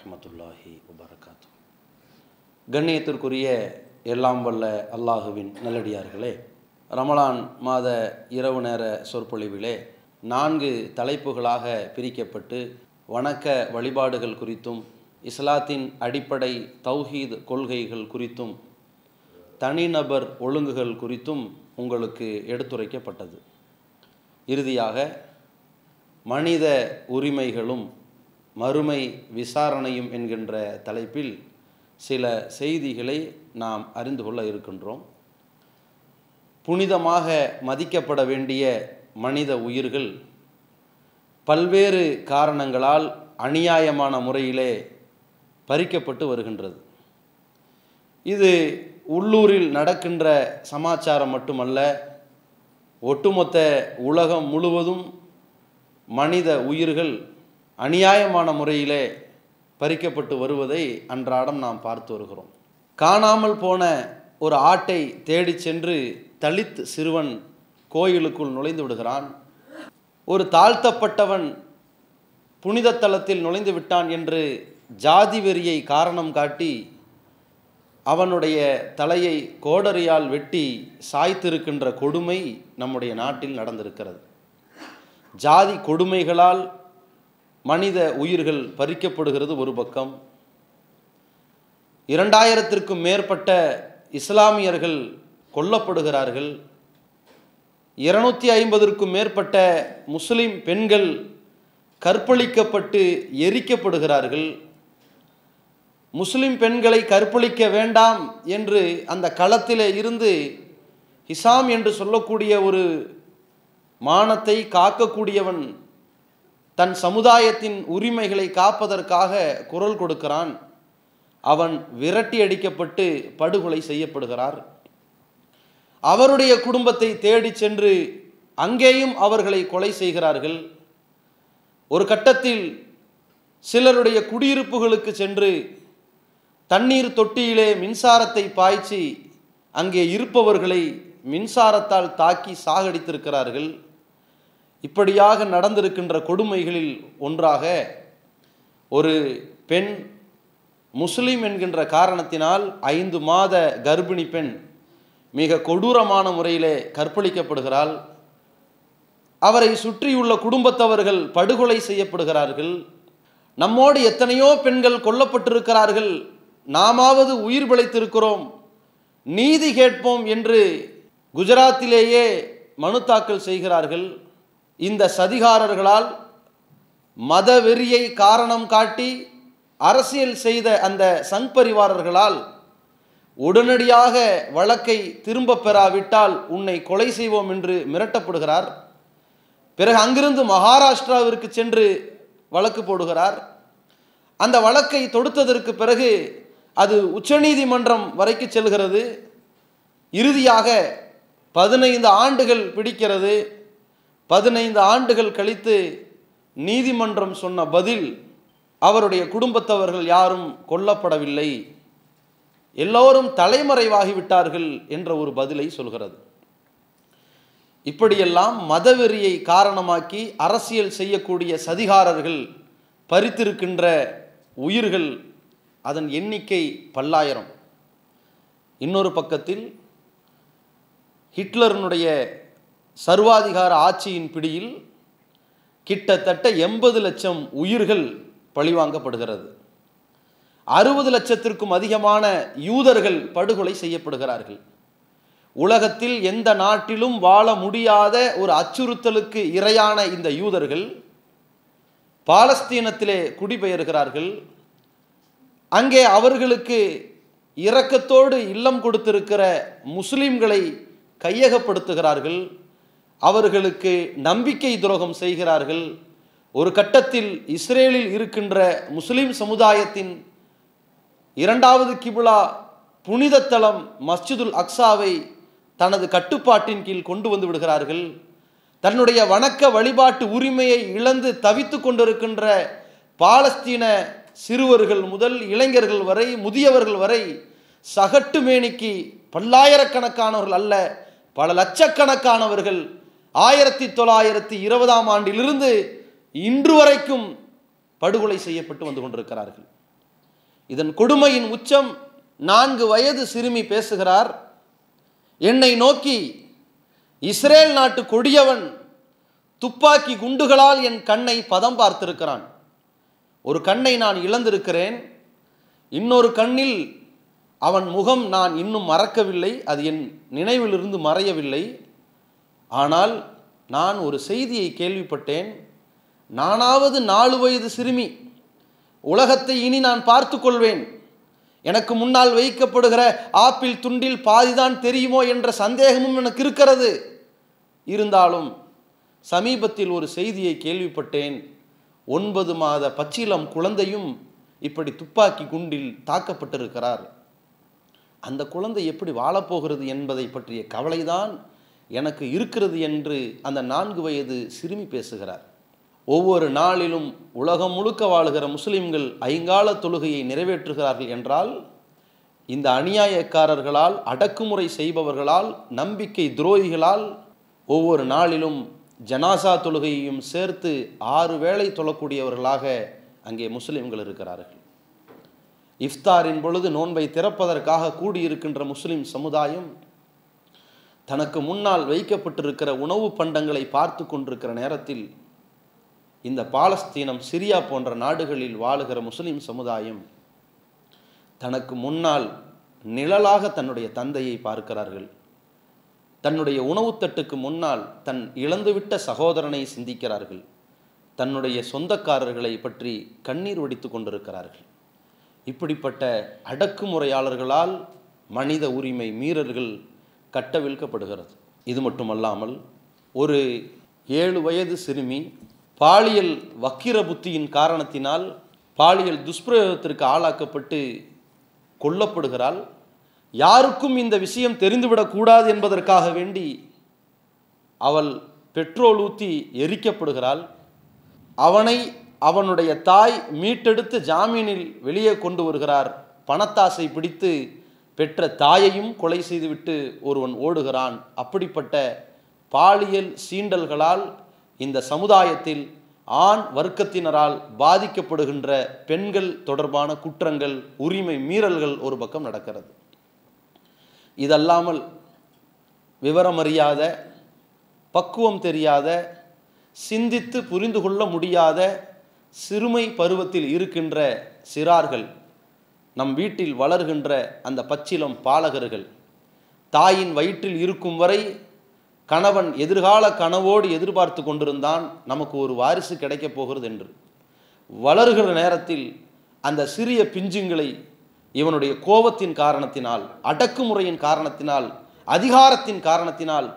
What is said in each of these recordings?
வரமத்துல்லாஹி வபரகாத்து கண்ணியத்திற்குரிய எல்லாம் வல்ல அல்லாஹுவின் நல்லடியார்களே ரமலான் மாத இரவு நேர சொற்பொழிவிலே நான்கு தலைப்புகளாக பிரிக்கப்பட்டு வணக்க வழிபாடுகள் குறித்தும் இஸ்லாத்தின் அடிப்படை தௌஹீத் கொள்கைகள் குறித்தும் தனிநபர் ஒழுங்குகள் குறித்தும் உங்களுக்கு எடுத்துரைக்கப்பட்டது. இறுதியாக மனித உரிமைகளும் மறுமை விசாரணையும் என்கின்ற தலைப்பில் சில செய்திகளை நாம் அறிந்து கொள்ள இருக்கின்றோம். புனிதமாக மதிக்கப்பட வேண்டிய மனித உயிர்கள் பல்வேறு காரணங்களால் அநியாயமான முறையிலே பறிக்கப்பட்டு வருகின்றது. இது உள்ளூரில் நடக்கின்ற சமாச்சாரம் மட்டுமல்ல ஒட்டுமொத்த உலகம் முழுவதும் மனித உயிர்கள் அநியாயமான முறையிலே பறிக்கப்பட்டு வருவதை அன்றாடம் நாம் பார்த்து வருகிறோம். காணாமல் போன ஒரு ஆட்டை தேடிச் சென்று தலித் சிறுவன் கோயிலுக்குள் நுழைந்து விடுகிறான். ஒரு தாழ்த்தப்பட்டவன் புனித தலத்தில் நுழைந்து விட்டான் என்று ஜாதி வெறியை காரணம் காட்டி அவனுடைய தலையை கோடரியால் வெட்டி சாய்த்திருக்கின்ற கொடுமை நம்முடைய நாட்டில் நடந்திருக்கிறது. ஜாதி கொடுமைகளால் மனித உயிர்கள் பறிக்கப்படுகிறது ஒரு பக்கம். இரண்டாயிரத்திற்கும் மேற்பட்ட இஸ்லாமியர்கள் கொல்லப்படுகிறார்கள். இருநூத்தி ஐம்பதற்கும் மேற்பட்ட முஸ்லிம் பெண்கள் கற்பழிக்கப்பட்டு எரிக்கப்படுகிறார்கள். முஸ்லிம் பெண்களை கற்பழிக்க வேண்டாம் என்று அந்த களத்தில் இருந்து ஹிசாம் என்று சொல்லக்கூடிய ஒரு மானத்தை காக்கக்கூடியவன் தன் சமுதாயத்தின் உரிமைகளை காப்பதற்காக குரல் கொடுக்கிறான். அவன் விரட்டி அடிக்கப்பட்டு படுகொலை செய்யப்படுகிறார். அவருடைய குடும்பத்தை தேடி சென்று அங்கேயும் அவர்களை கொலை செய்கிறார்கள். ஒரு கட்டத்தில் சிலருடைய குடியிருப்புகளுக்கு சென்று தண்ணீர் தொட்டியிலே மின்சாரத்தை பாய்ச்சி அங்கே இருப்பவர்களை மின்சாரத்தால் தாக்கி சாகடித்திருக்கிறார்கள். இப்படியாக நடந்திருக்கின்ற கொடுமைகளில் ஒன்றாக ஒரு பெண் முஸ்லீம் என்கின்ற காரணத்தினால் ஐந்து மாத கர்ப்பிணி பெண் மிக கொடூரமான முறையிலே கற்பழிக்கப்படுகிறாள். அவரை சுற்றியுள்ள குடும்பத்தவர்கள் படுகொலை செய்யப்படுகிறார்கள். நம்மோடு எத்தனையோ பெண்கள் கொல்லப்பட்டிருக்கிறார்கள். நாமாவது உயிர் பிழைத்திருக்கிறோம். நீதி கேட்போம் என்று குஜராத்திலேயே மனு தாக்கல் செய்கிறார்கள். இந்த சதிகாரர்களால் மதவெறியை காரணம் காட்டி அரசியல் செய்த அந்த சங் பரிவாரர்களால் உடனடியாக வழக்கை திரும்ப பெறாவிட்டால் உன்னை கொலை செய்வோம் என்று மிரட்டப்படுகிறார். பிறகு அங்கிருந்து மகாராஷ்டிராவிற்கு சென்று வழக்கு போடுகிறார். அந்த வழக்கை தொடுத்ததற்கு பிறகு அது உச்சநீதிமன்றம் வரைக்கு செல்கிறது. இறுதியாக பதினைந்து ஆண்டுகள் பிடிக்கிறது. பதினைந்து ஆண்டுகள் கழித்து நீதிமன்றம் சொன்ன பதில் அவருடைய குடும்பத்தவர்கள் யாரும் கொல்லப்படவில்லை. எல்லோரும் தலைமறைவாகிவிட்டார்கள் என்ற ஒரு பதிலை சொல்கிறது. இப்படியெல்லாம் மதவெறியை காரணமாக்கி அரசியல் செய்யக்கூடிய சதிகாரர்கள் பறித்திருக்கின்ற உயிர்கள் அதன் எண்ணிக்கை பல்லாயிரம். இன்னொரு பக்கத்தில் ஹிட்லரனுடைய சர்வாதிகார ஆட்சியின் பிடியில் கிட்டத்தட்ட எண்பது லட்சம் உயிர்கள் பழிவாங்கப்படுகிறது. அறுபது லட்சத்திற்கும் அதிகமான யூதர்கள் படுகொலை செய்யப்படுகிறார்கள். உலகத்தில் எந்த நாட்டிலும் வாழ முடியாத ஒரு அச்சுறுத்தலுக்கு இரையான இந்த யூதர்கள் பாலஸ்தீனத்திலே குடிபெயர்கிறார்கள். அங்கே அவர்களுக்கு இரக்கத்தோடு இல்லம் கொடுத்திருக்கிற முஸ்லிம்களை கையகப்படுத்துகிறார்கள். அவர்களுக்கு நம்பிக்கை துரோகம் செய்கிறார்கள். ஒரு கட்டத்தில் இஸ்ரேலில் இருக்கின்ற முஸ்லிம் சமுதாயத்தின் இரண்டாவது கிபுலா புனித தலம் மஸ்ஜிதுல் அக்ஸாவை தனது கட்டுப்பாட்டின் கீழ் கொண்டு வந்து விடுகிறார்கள். தன்னுடைய வணக்க வழிபாட்டு உரிமையை இழந்து தவித்து கொண்டிருக்கின்ற பாலஸ்தீன சிறுவர்கள் முதல் இளைஞர்கள் வரை முதியவர்கள் வரை சகட்டு மேனிக்கு பல்லாயிரக்கணக்கானவர்கள் அல்ல பல லட்சக்கணக்கானவர்கள் ஆயிரத்தி தொள்ளாயிரத்தி இருபதாம் ஆண்டிலிருந்து இன்று வரைக்கும் படுகொலை செய்யப்பட்டு வந்து கொண்டிருக்கிறார்கள். இதன் கொடுமையின் உச்சம் நான்கு வயது சிறுமி பேசுகிறார். என்னை நோக்கி இஸ்ரேல் நாட்டு கொடியவன் துப்பாக்கி குண்டுகளால் என் கண்ணை பதம் பார்த்திருக்கிறான். ஒரு கண்ணை நான் இழந்திருக்கிறேன். இன்னொரு கண்ணில் அவன் முகம் நான் இன்னும் மறக்கவில்லை. அது என் நினைவிலிருந்து மறையவில்லை. ஆனால் நான் ஒரு செய்தியை கேள்விப்பட்டேன். நானாவது நாலு வயது சிறுமி. உலகத்தை இனி நான் பார்த்து கொள்வேன். எனக்கு முன்னால் வைக்கப்படுகிற ஆப்பிள் துண்டில் பாதிதான் தெரியுமோ என்ற சந்தேகமும் எனக்கு இருக்கிறது. இருந்தாலும் சமீபத்தில் ஒரு செய்தியை கேள்விப்பட்டேன். ஒன்பது மாத பச்சிலம் குழந்தையும் இப்படி துப்பாக்கி குண்டில் தாக்கப்பட்டிருக்கிறார். அந்த குழந்தை எப்படி வாழப்போகிறது என்பதை பற்றிய கவலைதான் எனக்கு இருக்கிறது என்று அந்த நான்கு வயது சிறுமி பேசுகிறார். ஒவ்வொரு நாளிலும் உலகம் முழுக்க வாழுகிற முஸ்லிம்கள் ஐங்கால தொழுகையை நிறைவேற்றுகிறார்கள் என்றால் இந்த அநியாயக்காரர்களால் அடக்குமுறை செய்பவர்களால் நம்பிக்கை துரோகிகளால் ஒவ்வொரு நாளிலும் ஜனாசா தொழுகையையும் சேர்த்து ஆறு வேளை தொழக்கூடியவர்களாக அங்கே முஸ்லிம்கள் இருக்கிறார்கள். இஃப்தாரின் பொழுது நோன்பை திறப்பதற்காக கூடியிருக்கின்ற முஸ்லிம் சமுதாயம் தனக்கு முன்னால் வைக்கப்பட்டிருக்கிற உணவு பண்டங்களை பார்த்து கொண்டிருக்கிற நேரத்தில் இந்த பாலஸ்தீனம் சிரியா போன்ற நாடுகளில் வாழுகிற முஸ்லிம் சமுதாயம் தனக்கு முன்னால் நிழலாக தன்னுடைய தந்தையை பார்க்கிறார்கள். தன்னுடைய உணவுத்தட்டுக்கு முன்னால் தன் இழந்துவிட்ட சகோதரனை சிந்திக்கிறார்கள். தன்னுடைய சொந்தக்காரர்களை பற்றி கண்ணீர் வடித்து கொண்டிருக்கிறார்கள். இப்படிப்பட்ட அடக்குமுறையாளர்களால் மனித உரிமை மீறல்கள் கட்டவிழ்க்கப்படுகிறது இது மட்டுமல்லாமல் ஒரு ஏழு வயது சிறுமி பாலியல் வக்கிர புத்தியின் காரணத்தினால் பாலியல் துஷ்பிரயோகத்திற்கு ஆளாக்கப்பட்டு கொல்லப்படுகிறாள். யாருக்கும் இந்த விஷயம் தெரிந்துவிடக்கூடாது என்பதற்காக வேண்டி அவள் பெட்ரோல் ஊற்றி எரிக்கப்படுகிறாள். அவனை அவனுடைய தாய் மீட்டெடுத்து ஜாமீனில் வெளியே கொண்டு வருகிறார். பணத்தாசை பிடித்து பெற்ற தாயையும் கொலை செய்துவிட்டு ஒருவன் ஓடுகிறான். அப்படிப்பட்ட பாலியல் சீண்டல்களால் இந்த சமுதாயத்தில் ஆண் வர்க்கத்தினரால் பாதிக்கப்படுகின்ற பெண்கள் தொடர்பான குற்றங்கள் உரிமை மீறல்கள் ஒரு பக்கம் நடக்கிறது. இதல்லாமல் விவரமறியாத பக்குவம் தெரியாத சிந்தித்து புரிந்து கொள்ள முடியாத சிறுமை பருவத்தில் இருக்கின்ற சிறார்கள் நம் வீட்டில் வளர்கின்ற அந்த பச்சிலம் பாலகர்கள் தாயின் வயிற்றில் இருக்கும் வரை கணவன் எதிர்கால கனவோடு எதிர்பார்த்து கொண்டிருந்தான் நமக்கு ஒரு வாரிசு கிடைக்கப் போகிறது என்று. வளர்கிற நேரத்தில் அந்த சிறிய பிஞ்சுங்களை இவனுடைய கோபத்தின் காரணத்தினால் அடக்குமுறையின் காரணத்தினால் அதிகாரத்தின் காரணத்தினால்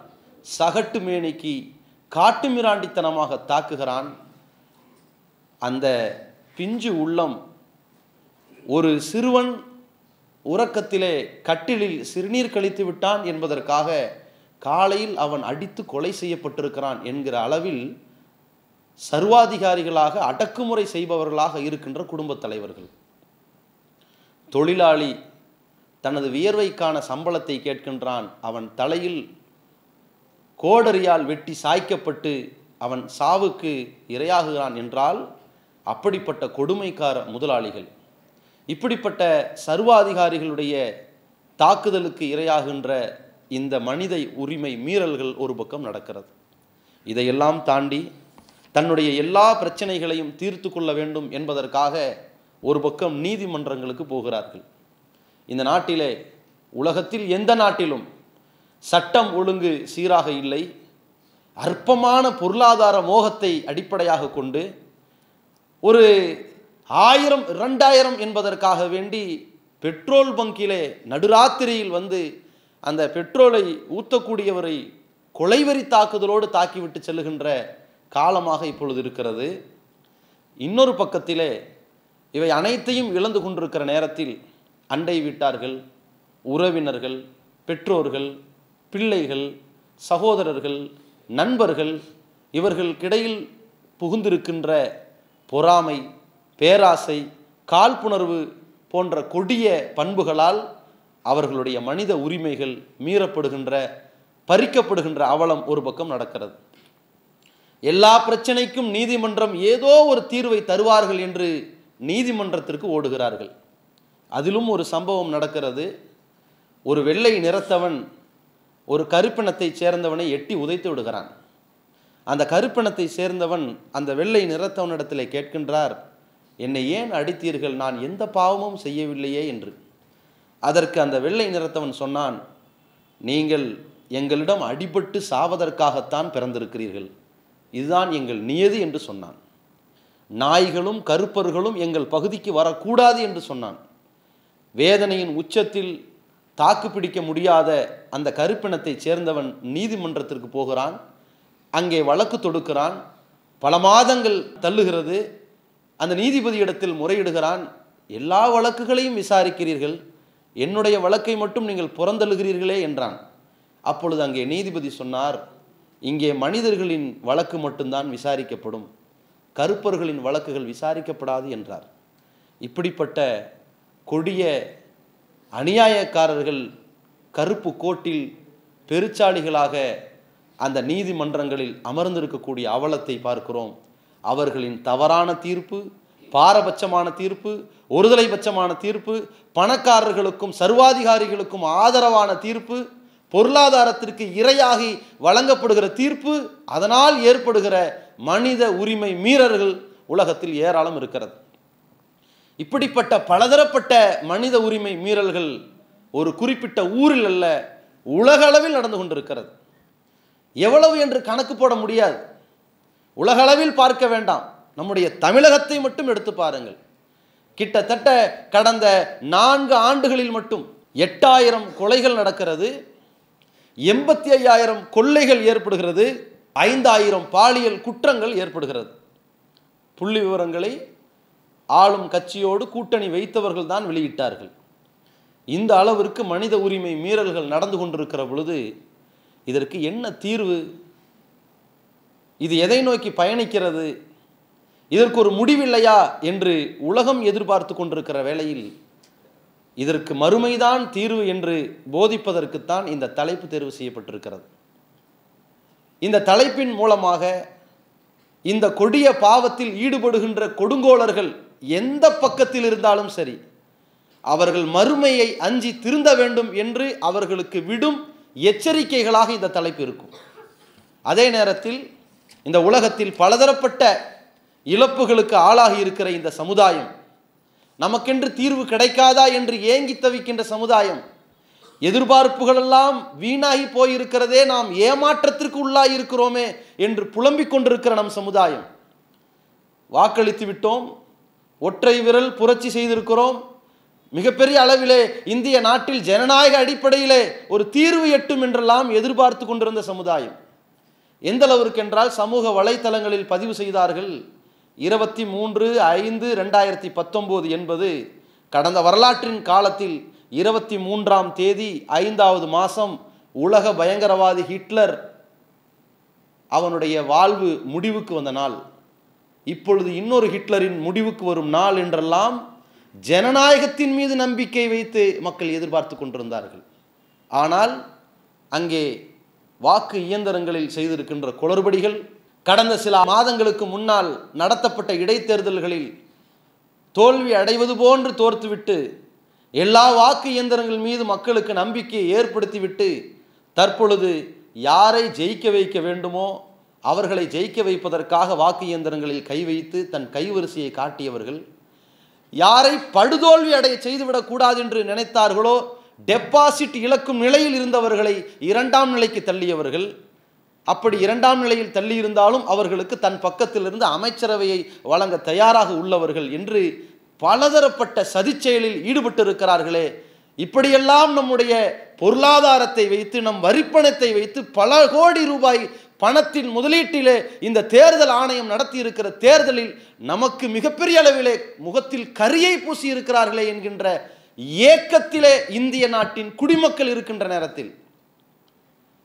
சகட்டு மேனிக்கு காட்டுமிராண்டித்தனமாக தாக்குகிறான். அந்த பிஞ்சு உள்ளம் ஒரு சிறுவன் உறக்கத்திலே கட்டிலில் சிறுநீர் கழித்து விட்டான் என்பதற்காக காலையில் அவன் அடித்து கொலை செய்யப்பட்டிருக்கிறான் என்கிற அளவில் சர்வாதிகாரிகளாக அடக்குமுறை செய்பவர்களாக இருக்கின்ற குடும்பத் தலைவர்கள். தொழிலாளி தனது வியர்வைக்கான சம்பளத்தை கேட்கின்றான். அவன் தலையில் கோடரியால் வெட்டி சாய்க்கப்பட்டு அவன் சாவுக்கு இரையாகுகிறான் என்றால் அப்படிப்பட்ட கொடுமைக்கார முதலாளிகள் இப்படிப்பட்ட சர்வாதிகாரிகளுடைய தாக்குதலுக்கு இரையாகின்ற இந்த மனித உரிமை மீறல்கள் ஒரு பக்கம் நடக்கிறது. இதையெல்லாம் தாண்டி தன்னுடைய எல்லா பிரச்சனைகளையும் தீர்த்து கொள்ள வேண்டும் என்பதற்காக ஒரு பக்கம் நீதிமன்றங்களுக்கு போகிறார்கள். இந்த நாட்டிலே உலகத்தில் எந்த நாட்டிலும் சட்டம் ஒழுங்கு சீராக இல்லை. அற்பமான பொருளாதார மோகத்தை அடிப்படையாக கொண்டு ஒரு ஆயிரம் இரண்டாயிரம் என்பதற்காக வேண்டி பெட்ரோல் பங்கிலே நடுராத்திரியில் வந்து அந்த பெட்ரோலை ஊற்றக்கூடியவரை கொலைவரி தாக்குதலோடு தாக்கிவிட்டு செல்லுகின்ற காலமாக இப்பொழுது இருக்கிறது. இன்னொரு பக்கத்திலே இவை அனைத்தையும் இழந்து கொண்டிருக்கிற நேரத்தில் அண்டை வீட்டார்கள் உறவினர்கள் பெற்றோர்கள் பிள்ளைகள் சகோதரர்கள் நண்பர்கள் இவர்களுக்கிடையில் புகுந்திருக்கின்ற பொறாமை பேராசை காழ்ப்புணர்வு போன்ற கொடிய பண்புகளால் அவர்களுடைய மனித உரிமைகள் மீறப்படுகின்ற பறிக்கப்படுகின்ற அவலம் ஒரு பக்கம் நடக்கிறது. எல்லா பிரச்சனைக்கும் நீதிமன்றம் ஏதோ ஒரு தீர்வை தருவார்கள் என்று நீதிமன்றத்திற்கு ஓடுகிறார்கள். அதிலும் ஒரு சம்பவம் நடக்கிறது. ஒரு வெள்ளை நிறத்தவன் ஒரு கருப்பினத்தை சேர்ந்தவனை எட்டி உதைத்து விடுகிறான். அந்த கருப்பினத்தை சேர்ந்தவன் அந்த வெள்ளை நிறத்தவனிடத்தில் கேட்கின்றார் என்னை ஏன் அடித்தீர்கள்? நான் எந்த பாவமும் செய்யவில்லையே என்று. அதற்கு அந்த வெள்ளை நிறத்தவன் சொன்னான் நீங்கள் எங்களிடம் அடிபட்டு சாவதற்காகத்தான் பிறந்திருக்கிறீர்கள். இதுதான் எங்கள் நியதி என்று சொன்னான். நாய்களும் கருப்பர்களும் எங்கள் பகுதிக்கு வரக்கூடாது என்று சொன்னான். வேதனையின் உச்சத்தில் தாக்கு பிடிக்க முடியாத அந்த கருப்பினத்தைச் சேர்ந்தவன் நீதிமன்றத்திற்கு போகிறான். அங்கே வழக்கு தொடுக்கிறான். பல மாதங்கள் தள்ளுகிறது. அந்த நீதிபதியிடத்தில் முறையிடுகிறான். எல்லா வழக்குகளையும் விசாரிக்கிறீர்கள். என்னுடைய வழக்கை மட்டும் நீங்கள் புறந்தள்ளுகிறீர்களே என்றான். அப்பொழுது அங்கே நீதிபதி சொன்னார் இங்கே மனிதர்களின் வழக்கு மட்டும்தான் விசாரிக்கப்படும். கருப்பர்களின் வழக்குகள் விசாரிக்கப்படாது என்றார். இப்படிப்பட்ட கொடிய அநியாயக்காரர்கள் கருப்பு கோட்டில் பெருச்சாளிகளாக அந்த நீதிமன்றங்களில் அமர்ந்திருக்கக்கூடிய அவலத்தை பார்க்கிறோம். அவர்களின் தவறான தீர்ப்பு பாரபட்சமான தீர்ப்பு ஒருதலை பட்சமான தீர்ப்பு பணக்காரர்களுக்கும் சர்வாதிகாரிகளுக்கும் ஆதரவான தீர்ப்பு பொருளாதாரத்திற்கு இரையாகி வழங்கப்படுகிற தீர்ப்பு அதனால் ஏற்படுகிற மனித உரிமை மீறல்கள் உலகத்தில் ஏராளம் இருக்கிறது. இப்படிப்பட்ட பலதரப்பட்ட மனித உரிமை மீறல்கள் ஒரு குறிப்பிட்ட ஊரில் அல்ல உலகளவில் நடந்து கொண்டிருக்கிறது. எவ்வளவு என்று கணக்கு போட முடியாது. உலகளவில் பார்க்க வேண்டாம். நம்முடைய தமிழகத்தை மட்டும் எடுத்து பாருங்கள். கிட்டத்தட்ட கடந்த நான்கு ஆண்டுகளில் மட்டும் எட்டாயிரம் கொலைகள் நடக்கிறது. எண்பத்தி ஐயாயிரம் கொள்ளைகள் ஏற்படுகிறது. ஐந்தாயிரம் பாலியல் குற்றங்கள் ஏற்படுகிறது. புள்ளி விவரங்களை ஆளும் கட்சியோடு கூட்டணி வைத்தவர்கள் தான் வெளியிட்டார்கள். இந்த அளவிற்கு மனித உரிமை மீறல்கள் நடந்து கொண்டிருக்கிற பொழுது இதற்கு என்ன தீர்வு? இது எதை நோக்கி பயணிக்கிறது? இதற்கு ஒரு முடிவில்லையா? என்று உலகம் எதிர்பார்த்து கொண்டிருக்கிற வேளையில் இதற்கு மறுமைதான் தீர்வு என்று போதிப்பதற்குத்தான் இந்த தலைப்பு தேர்வு செய்யப்பட்டிருக்கிறது. இந்த தலைப்பின் மூலமாக இந்த கொடிய பாவத்தில் ஈடுபடுகின்ற கொடுங்கோளர்கள் எந்த பக்கத்தில் இருந்தாலும் சரி அவர்கள் மறுமையை அஞ்சி திருந்த வேண்டும் என்று அவர்களுக்கு விடும் எச்சரிக்கைகளாக இந்த தலைப்பு இருக்கும். அதே நேரத்தில் இந்த உலகத்தில் பலதரப்பட்ட இழப்புகளுக்கு ஆளாகி இருக்கிற இந்த சமுதாயம் நமக்கென்று தீர்வு கிடைக்காதா என்று ஏங்கி தவிக்கின்ற சமுதாயம் எதிர்பார்ப்புகளெல்லாம் வீணாகி போயிருக்கிறதே நாம் ஏமாற்றத்திற்கு உள்ளாகி இருக்கிறோமே என்று புலம்பிக் கொண்டிருக்கிற நம் சமுதாயம். வாக்களித்து விட்டோம் ஒற்றை விரல் புரட்சி செய்திருக்கிறோம். மிகப்பெரிய அளவிலே இந்திய நாட்டில் ஜனநாயக அடிப்படையிலே ஒரு தீர்வு எட்டும் என்றெல்லாம் எதிர்பார்த்து கொண்டிருந்த சமுதாயம். எந்த அளவிற்கு என்றால் சமூக வலைத்தளங்களில் பதிவு செய்தார்கள்? இருபத்தி மூன்று ஐந்து ரெண்டாயிரத்தி பத்தொம்போது என்பது கடந்த வரலாற்றின் காலத்தில் இருபத்தி மூன்றாம் தேதி ஐந்தாவது மாதம் உலக பயங்கரவாதி ஹிட்லர் அவனுடைய வாழ்வு முடிவுக்கு வந்த நாள். இப்பொழுது இன்னொரு ஹிட்லரின் முடிவுக்கு வரும் நாள் என்றெல்லாம் ஜனநாயகத்தின் மீது நம்பிக்கை வைத்து மக்கள் எதிர்பார்த்து கொண்டிருந்தார்கள். ஆனால் அங்கே வாக்கு இயந்திரங்களில் செய்திருக்கின்ற குளறுபடிகள் கடந்த சில மாதங்களுக்கு முன்னால் நடத்தப்பட்ட இடைத்தேர்தல்களில் தோல்வி அடைவது போன்று தோர்த்துவிட்டு எல்லா வாக்கு இயந்திரங்கள் மீது மக்களுக்கு நம்பிக்கையை ஏற்படுத்திவிட்டு தற்பொழுது யாரை ஜெயிக்க வைக்க வேண்டுமோ அவர்களை ஜெயிக்க வைப்பதற்காக வாக்கு இயந்திரங்களில் கை வைத்து தன் கைவரிசையை காட்டியவர்கள் யாரை படுதோல்வி அடைய செய்துவிடக்கூடாது என்று நினைத்தார்களோ டெபாசிட் இழக்கும் நிலையில் இருந்தவர்களை இரண்டாம் நிலைக்கு தள்ளியவர்கள் அப்படி இரண்டாம் நிலையில் தள்ளியிருந்தாலும் அவர்களுக்கு தன் பக்கத்திலிருந்து அமைச்சரவையை வழங்க தயாராக உள்ளவர்கள் என்று பலதரப்பட்ட சதிச்செயலில் ஈடுபட்டிருக்கிறார்களே. இப்படியெல்லாம் நம்முடைய பொருளாதாரத்தை வைத்து நம் வரிப்பணத்தை வைத்து பல கோடி ரூபாய் பணத்தின் முதலீட்டிலே இந்த தேர்தல் ஆணையம் நடத்தி இருக்கிற தேர்தலில் நமக்கு மிகப்பெரிய அளவிலே முகத்தில் கரியை பூசி இருக்கிறார்களே என்கின்ற ஏக்கத்திலே இந்திய நாட்டின் குடிமக்கள் இருக்கின்ற நேரத்தில்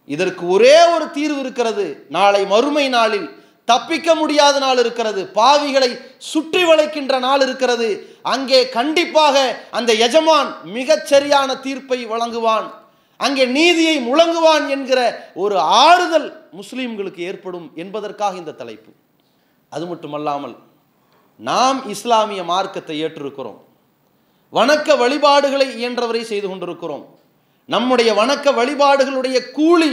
இதற்கு ஒரே ஒரு தீர்வு இருக்கிறது. நாளை மறுமை நாளில் தப்பிக்க முடியாத நாள் இருக்கிறது. பாவிகளை சுற்றி வளைக்கின்ற நாள் இருக்கிறது. அங்கே கண்டிப்பாக அந்த எஜமான் மிகச் சரியான தீர்ப்பை வழங்குவான். அங்கே நீதியை முழங்குவான் என்கிற ஒரு ஆறுதல் முஸ்லீம்களுக்கு ஏற்படும் என்பதற்காக இந்த தலைப்பு. அது மட்டுமல்லாமல் நாம் இஸ்லாமிய மார்க்கத்தை ஏற்றிருக்கிறோம். வணக்க வழிபாடுகளை இயன்றவரை செய்து கொண்டிருக்கிறோம். நம்முடைய வணக்க வழிபாடுகளுடைய கூலி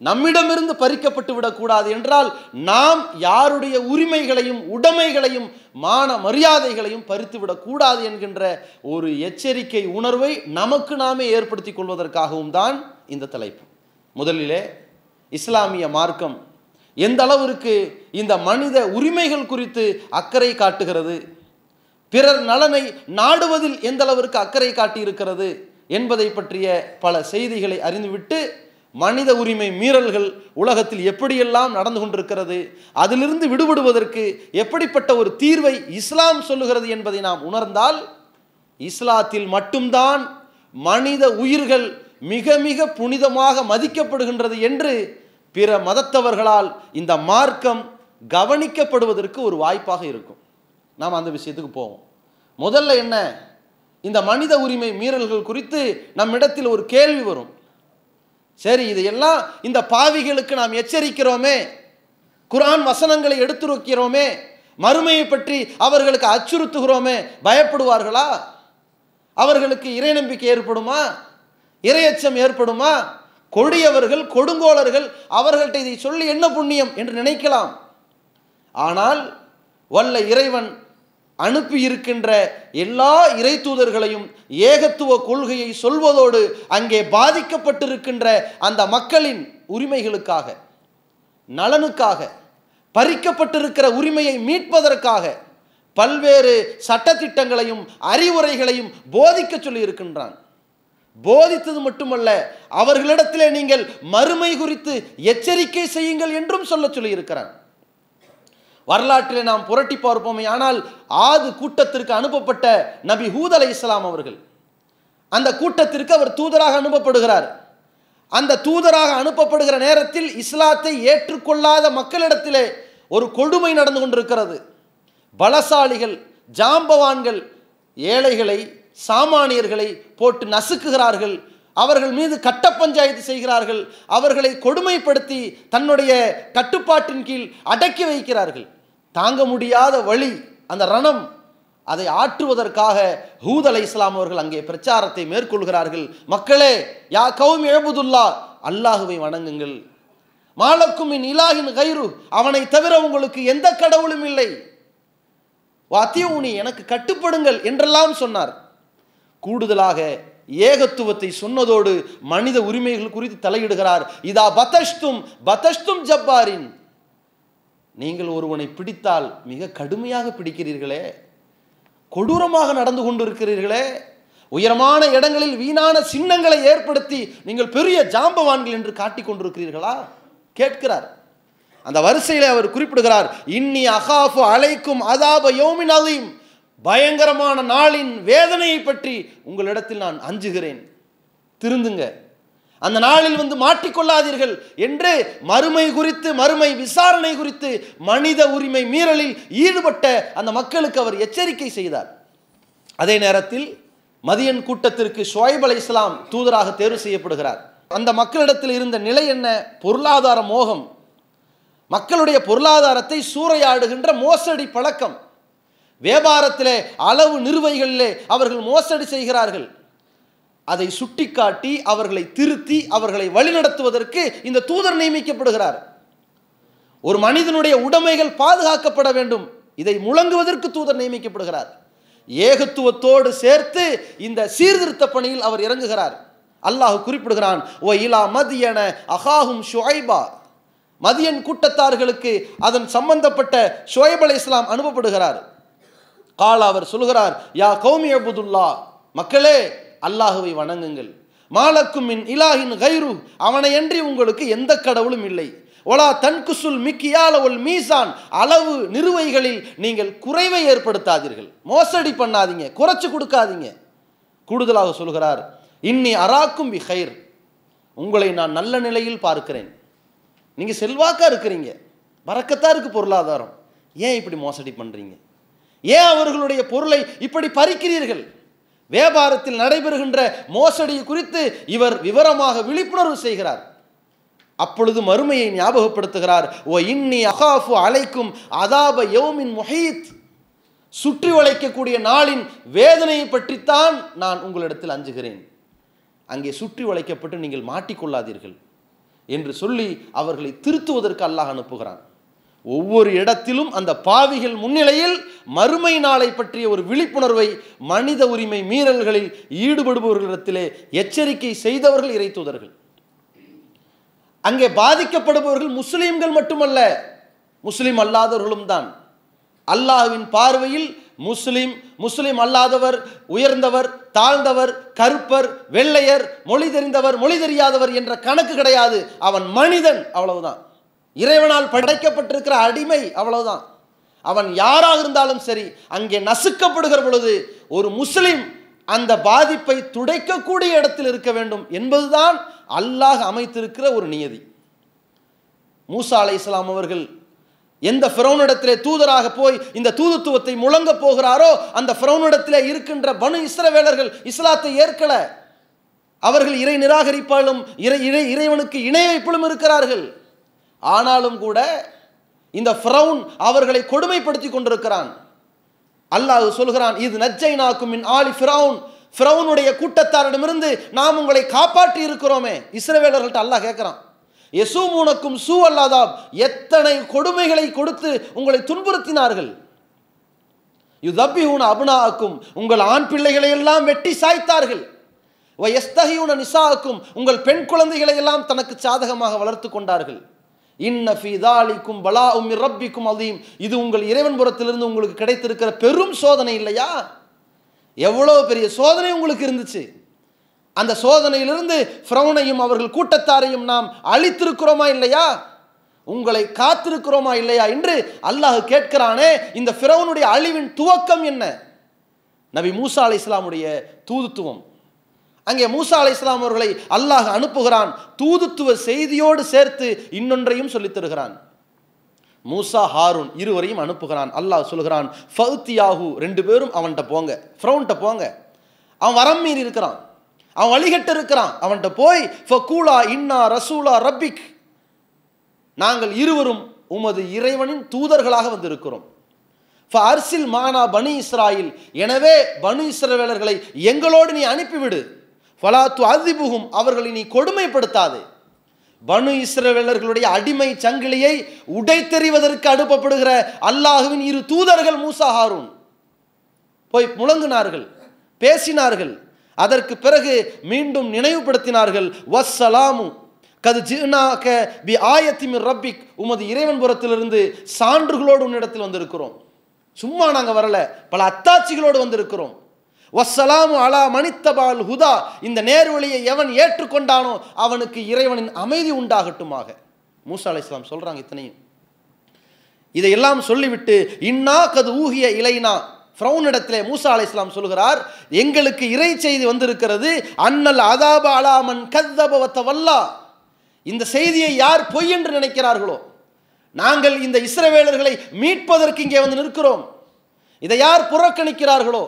நம்மிடமிருந்து பறிக்கப்பட்டு விடக்கூடாது என்றால் நாம் யாருடைய உரிமைகளையும் உடைமைகளையும் மான மரியாதைகளையும் பறித்து விடக்கூடாது என்கின்ற ஒரு எச்சரிக்கை உணர்வை நமக்கு நாமே ஏற்படுத்தி கொள்வதற்காகவும் தான் இந்த தலைப்பு. முதலிலே இஸ்லாமிய மார்க்கம் எந்த அளவிற்கு இந்த மனித உரிமைகள் குறித்து அக்கறை காட்டுகிறது பிறர் நலனை நாடுவதில் எந்த அளவிற்கு அக்கறை காட்டியிருக்கிறது என்பதை பற்றிய பல செய்திகளை அறிந்துவிட்டு மனித உரிமை மீறல்கள் உலகத்தில் எப்படியெல்லாம் நடந்து கொண்டிருக்கிறது அதிலிருந்து விடுபடுவதற்கு எப்படிப்பட்ட ஒரு தீர்வை இஸ்லாம் சொல்லுகிறது என்பதை நாம் உணர்ந்தால் இஸ்லாத்தில் மட்டும்தான் மனித உயிர்கள் மிக மிக புனிதமாக மதிக்கப்படுகின்றது என்று பிற மதத்தவர்களால் இந்த மார்க்கம் கவனிக்கப்படுவதற்கு ஒரு வாய்ப்பாக இருக்கும். நாம் அந்த விஷயத்துக்கு போவோம். முதல்ல என்ன? இந்த மனித உரிமை மீறல்கள் குறித்து நம்மிடத்தில் ஒரு கேள்வி வரும். சரி இதையெல்லாம் இந்த பாவிகளுக்கு நாம் எச்சரிக்கிறோமே? குரான் வசனங்களை எடுத்துரைக்கிறோமே? மறுமையை பற்றி அவர்களுக்கு அச்சுறுத்துகிறோமே? பயப்படுவார்களா? அவர்களுக்கு இறை நம்பிக்கை ஏற்படுமா? இரையச்சம் ஏற்படுமா? கொடியவர்கள் கொடுங்கோளர்கள் அவர்கள்ட்ட இதை சொல்லி என்ன புண்ணியம் என்று நினைக்கலாம். ஆனால் வல்ல இறைவன் அனுப்பி இருக்கின்ற எல்லா இறை தூதர்களையும் ஏகத்துவ கொள்கையை சொல்வதோடு அங்கே பாதிக்கப்பட்டிருக்கின்ற அந்த மக்களின் உரிமைகளுக்காக நலனுக்காக பறிக்கப்பட்டிருக்கிற உரிமையை மீட்பதற்காக பல்வேறு சட்டத்திட்டங்களையும் அறிவுரைகளையும் போதிக்க சொல்லி இருக்கின்றான் போதித்தது மட்டுமல்ல அவர்களிடத்திலே நீங்கள் மறுமை குறித்து எச்சரிக்கை செய்யுங்கள் என்றும் சொல்ல சொல்லியிருக்கிறான். வரலாற்றில் நாம் புரட்டி பார்ப்போமே. ஆனால் ஆது கூட்டத்திற்கு அனுப்பப்பட்ட நபி ஹூத் அலை இஸ்லாம் அவர்கள் அந்த கூட்டத்திற்கு அவர் தூதராக அனுப்பப்படுகிறார். அந்த தூதராக அனுப்பப்படுகிற நேரத்தில் இஸ்லாத்தை ஏற்றுக்கொள்ளாத மக்களிடத்திலே ஒரு கொடுமை நடந்து கொண்டிருக்கிறது. பலசாலிகள் ஜாம்பவான்கள் ஏழைகளை சாமானியர்களை போட்டு நசுக்குகிறார்கள். அவர்கள் மீது கட்ட பஞ்சாயத்து செய்கிறார்கள். அவர்களை கொடுமைப்படுத்தி தன்னுடைய கட்டுப்பாட்டின் கீழ் அடக்கி வைக்கிறார்கள். தாங்க முடியாத வழி அந்த ரணம் அதை ஆற்றுவதற்காக ஹூத் அலை இஸ்லாம் அவர்கள் அங்கே பிரச்சாரத்தை மேற்கொள்கிறார்கள். மக்களே யா கௌம் எழுபுதுல்லா அல்லாஹுவை வணங்குங்கள். மாலக்கும் இன் இலாகின் கயிறு அவனை தவிர உங்களுக்கு எந்த கடவுளும் இல்லை. வாத்தியூனி எனக்கு கட்டுப்படுங்கள் என்றெல்லாம் சொன்னார். கூடுதலாக ஏகத்துவத்தை சொன்னதோடு மனித உரிமைகள் குறித்து தலையிடுகிறார். இதா பதஷ்தும் பதஷ்தும் ஜப்பாரின். நீங்கள் ஒருவனை பிடித்தால் மிக கடுமையாக பிடிக்கிறீர்களே கொடூரமாக நடந்து கொண்டிருக்கிறீர்களே உயரமான இடங்களில் வீணான சின்னங்களை ஏற்படுத்தி நீங்கள் பெரிய ஜாம்பவான்கள் என்று காட்டிக் கொண்டிருக்கிறீர்களா? கேட்கிறார். அந்த வரிசையில் அவர் குறிப்பிடுகிறார் இன்னி அகாஃபு அலைக்கும் அதாப யோமின் பயங்கரமான நாளின் வேதனையை பற்றி உங்களிடத்தில் நான் அஞ்சுகிறேன். திருந்துங்க. அந்த நாளில் வந்து மாட்டிக்கொள்ளாதீர்கள் என்று மறுமை குறித்து மறுமை விசாரணை குறித்து மனித உரிமை மீறலில் ஈடுபட்ட அந்த மக்களுக்கு அவர் எச்சரிக்கை செய்தார். அதே நேரத்தில் மதியன் கூட்டத்திற்கு ஷுவைப் அலை இஸ்லாம் தூதராக தேர்வு செய்யப்படுகிறார். அந்த மக்களிடத்தில் இருந்த நிலை என்ன? பொருளாதார மோகம். மக்களுடைய பொருளாதாரத்தை சூறையாடுகின்ற மோசடி பழக்கம். வியாபாரத்திலே அளவு நிறுவைகளிலே அவர்கள் மோசடி செய்கிறார்கள். அதை சுட்டிக்காட்டி அவர்களை திருத்தி அவர்களை வழிநடத்துவதற்கு இந்த தூதர் நியமிக்கப்படுகிறார். ஒரு மனிதனுடைய உடைமைகள் பாதுகாக்கப்பட வேண்டும். இதை முழங்குவதற்கு தூதர் நியமிக்கப்படுகிறார். ஏகத்துவத்தோடு சேர்த்து இந்த சீர்திருத்த பணியில் அவர் இறங்குகிறார். அல்லாஹ் குறிப்பிடுகிறான் ஓ இலா மதியன அகாஹும் ஷுஐபா. மதியன் கூட்டத்தார்களுக்கு அதன் சம்பந்தப்பட்ட ஷுவைப் அலை இஸ்லாம் அனுப்பப்படுகிறார். கால அவர் சொல்கிறார் யா கௌமி அபுதுல்லா. மக்களே அல்லாஹுவை வணங்குங்கள். மாலக்கும் மின் இலாஹின் கைரு அவனையன்றி உங்களுக்கு எந்த கடவுளும் இல்லை. ஒலா தன்குசுல் மிக்கியால ஒல் மீசான் அளவு நிறுவைகளில் நீங்கள் குறைவை ஏற்படுத்தாதீர்கள். மோசடி பண்ணாதீங்க குறைச்சி கொடுக்காதீங்க. கூடுதலாக சொல்கிறார் இன்னி அராக்கும் பி ஹைர் உங்களை நான் நல்ல நிலையில் பார்க்கிறேன். நீங்கள் செல்வாக்காக இருக்கிறீங்க. வரக்கத்தா இருக்குது பொருளாதாரம். ஏன் இப்படி மோசடி பண்ணுறீங்க ஏன் அவர்களுடைய பொருளை இப்படி பறிக்கிறீர்கள்? வியாபாரத்தில் நடைபெறுகின்ற மோசடி குறித்து இவர் விவரமாக விழிப்புணர்வு செய்கிறார். அப்பொழுது மறுமையை ஞாபகப்படுத்துகிறார். ஓ இன்னி அகாஃபு அழைக்கும் அதாப யோமின் முஹீத். சுற்றி வளைக்கக்கூடிய நாளின் வேதனையை பற்றித்தான் நான் உங்களிடத்தில் அஞ்சுகிறேன். அங்கே சுற்றி வளைக்கப்பட்டு நீங்கள் மாட்டிக்கொள்ளாதீர்கள் என்று சொல்லி அவர்களை திருத்துவதற்கு அல்லாஹ் அனுப்புகிறான். ஒவ்வொரு இடத்திலும் அந்த பாவிகள் முன்னிலையில் மறுமை நாளை பற்றிய ஒரு விழிப்புணர்வை மனித உரிமை மீறல்களில் ஈடுபடுபவர்களிடத்திலே எச்சரிக்கை செய்தவர்கள் இறை தூதர்கள். அங்கே பாதிக்கப்படுபவர்கள் முஸ்லீம்கள் மட்டுமல்ல முஸ்லீம் அல்லாதவர்களும் தான். அல்லாஹ்வின் பார்வையில் முஸ்லிம் முஸ்லிம் அல்லாதவர் உயர்ந்தவர் தாழ்ந்தவர் கருப்பர் வெள்ளையர் மொழி தெரிந்தவர் மொழி தெரியாதவர் என்ற கணக்கு கிடையாது. அவன் மனிதன் அவ்வளவுதான். இறைவனால் படைக்கப்பட்டிருக்கிற அடிமை அவ்வளவுதான். அவன் யாராக இருந்தாலும் சரி அங்கே நசுக்கப்படுகிற பொழுது ஒரு முஸ்லிம் அந்த பாதிப்பை துடைக்கக்கூடிய இடத்தில் இருக்க வேண்டும் என்பதுதான் அல்லாஹ் அமைத்திருக்கிற ஒரு நியதி. மூசா அலை இஸ்லாம் அவர்கள் எந்த ஃபிரௌனிடத்திலே தூதராக போய் இந்த தூதுத்துவத்தை முழங்க போகிறாரோ அந்த ஃபிரௌனிடத்திலே இருக்கின்ற பனு இஸ்ரவேலர்கள் இஸ்லாத்தை ஏற்கல. அவர்கள் இறை நிராகரிப்பாலும் இறை இறை இறைவனுக்கு இணை வைப்பிலும் இருக்கிறார்கள். ஆனாலும் கூட இந்த ஃப்ரௌன் அவர்களை கொடுமைப்படுத்தி கொண்டிருக்கிறான். அல்லாஹ் சொல்கிறான் இது நஜ்ஜை நாக்கும் இன் ஆலி ஃபிரௌன் ஃபிரௌனுடைய கூட்டத்தாரிடமிருந்து நாம் உங்களை காப்பாற்றி இருக்கிறோமே. இஸ்ரவேலர்கள்ட்ட அல்லாஹ் கேட்குறான் எசு மூனக்கும் சூ அல்லாதாப் எத்தனை கொடுமைகளை கொடுத்து உங்களை துன்புறுத்தினார்கள். யுதப்பியூன அபுனாக்கும் உங்கள் ஆண் பிள்ளைகளை எல்லாம் வெட்டி சாய்த்தார்கள். எஸ்தகியூன நிசாக்கும் உங்கள் பெண் குழந்தைகளை எல்லாம் தனக்கு சாதகமாக வளர்த்து கொண்டார்கள். இன்ன பலா உம்மி ரப்பிக்கும் அதையும் இது உங்கள் இறைவன் புறத்திலிருந்து உங்களுக்கு கிடைத்திருக்கிற பெரும் சோதனை இல்லையா? எவ்வளோ பெரிய சோதனை உங்களுக்கு இருந்துச்சு? அந்த சோதனையிலிருந்து ஃப்ரௌனையும் அவர்கள் கூட்டத்தாரையும் நாம் அழித்திருக்கிறோமா இல்லையா? உங்களை காத்திருக்கிறோமா இல்லையா என்று அல்லாஹ் கேட்கிறானே இந்த ஃபிரௌனுடைய அழிவின் துவக்கம் என்ன? நபி மூசா அலை இஸ்லாமுடைய தூதுத்துவம். அங்கே மூசா அலை இஸ்லாம் அவர்களை அல்லாஹ் அனுப்புகிறான். தூதுத்துவ செய்தியோடு சேர்த்து இன்னொன்றையும் சொல்லித் தருகிறான். மூசா ஹாரூன் இருவரையும் அனுப்புகிறான். அல்லாஹ் சொல்கிறான் ஃபவுத்தியாகு ரெண்டு பேரும் அவன்கிட்ட போங்க. ஃப்ரௌன்ட்ட போங்க. அவன் வரம் மீறி இருக்கிறான். அவன் வழிகட்டு இருக்கிறான். அவன்கிட்ட போய் ஃபகூலா இன்னா ரசூலா ரப்பிக். நாங்கள் இருவரும் உமது இறைவனின் தூதர்களாக வந்திருக்கிறோம். அர்சில் மானா பனு இஸ்ராயில். எனவே பனு இஸ்ரவேலர்களை எங்களோடு நீ அனுப்பிவிடு. ஃபலாத்து அதிபுகும் அவர்களை நீ கொடுமைப்படுத்தாது. பனு இஸ்ரவேலர்களுடைய அடிமை சங்கிலியை உடைத்தெறிவதற்கு அனுப்பப்படுகிற அல்லாஹுவின் இரு தூதர்கள் மூசா ஹாரூன். போய் முழங்கினார்கள் பேசினார்கள். அதற்கு பிறகு மீண்டும் நினைவுபடுத்தினார்கள் வஸ்ஸலாமு கது ஜினாக்க பி ஆயத்திமிர் ரப்பிக் உமது இறைவன் புறத்திலிருந்து சான்றுகளோடு உன்னிடத்தில் வந்திருக்கிறோம். சும்மா நாங்கள் வரல பல அத்தாட்சிகளோடு வந்திருக்கிறோம். வஸ்ஸலாமு அலா மணித்தபால் ஹுதா. இந்த நேர்வழியை எவன் ஏற்றுக்கொண்டானோ அவனுக்கு இறைவனின் அமைதி உண்டாகட்டுமாக. மூசா அலி இஸ்லாம் சொல்கிறாங்க இத்தனையும். இதையெல்லாம் சொல்லிவிட்டு இன்னா கது ஊகிய இலைனா. ஃப்ரௌனிடத்திலே மூசா அலை இஸ்லாம் சொல்கிறார் எங்களுக்கு இறை செய்தி வந்திருக்கிறது அன்னல் அதாப அலாமன் கத்தபவத்த வல்லா இந்த செய்தியை யார் பொய் என்று நினைக்கிறார்களோ நாங்கள் இந்த இஸ்ரவேலர்களை மீட்பதற்கு இங்கே வந்து நிற்கிறோம். இதை யார் புறக்கணிக்கிறார்களோ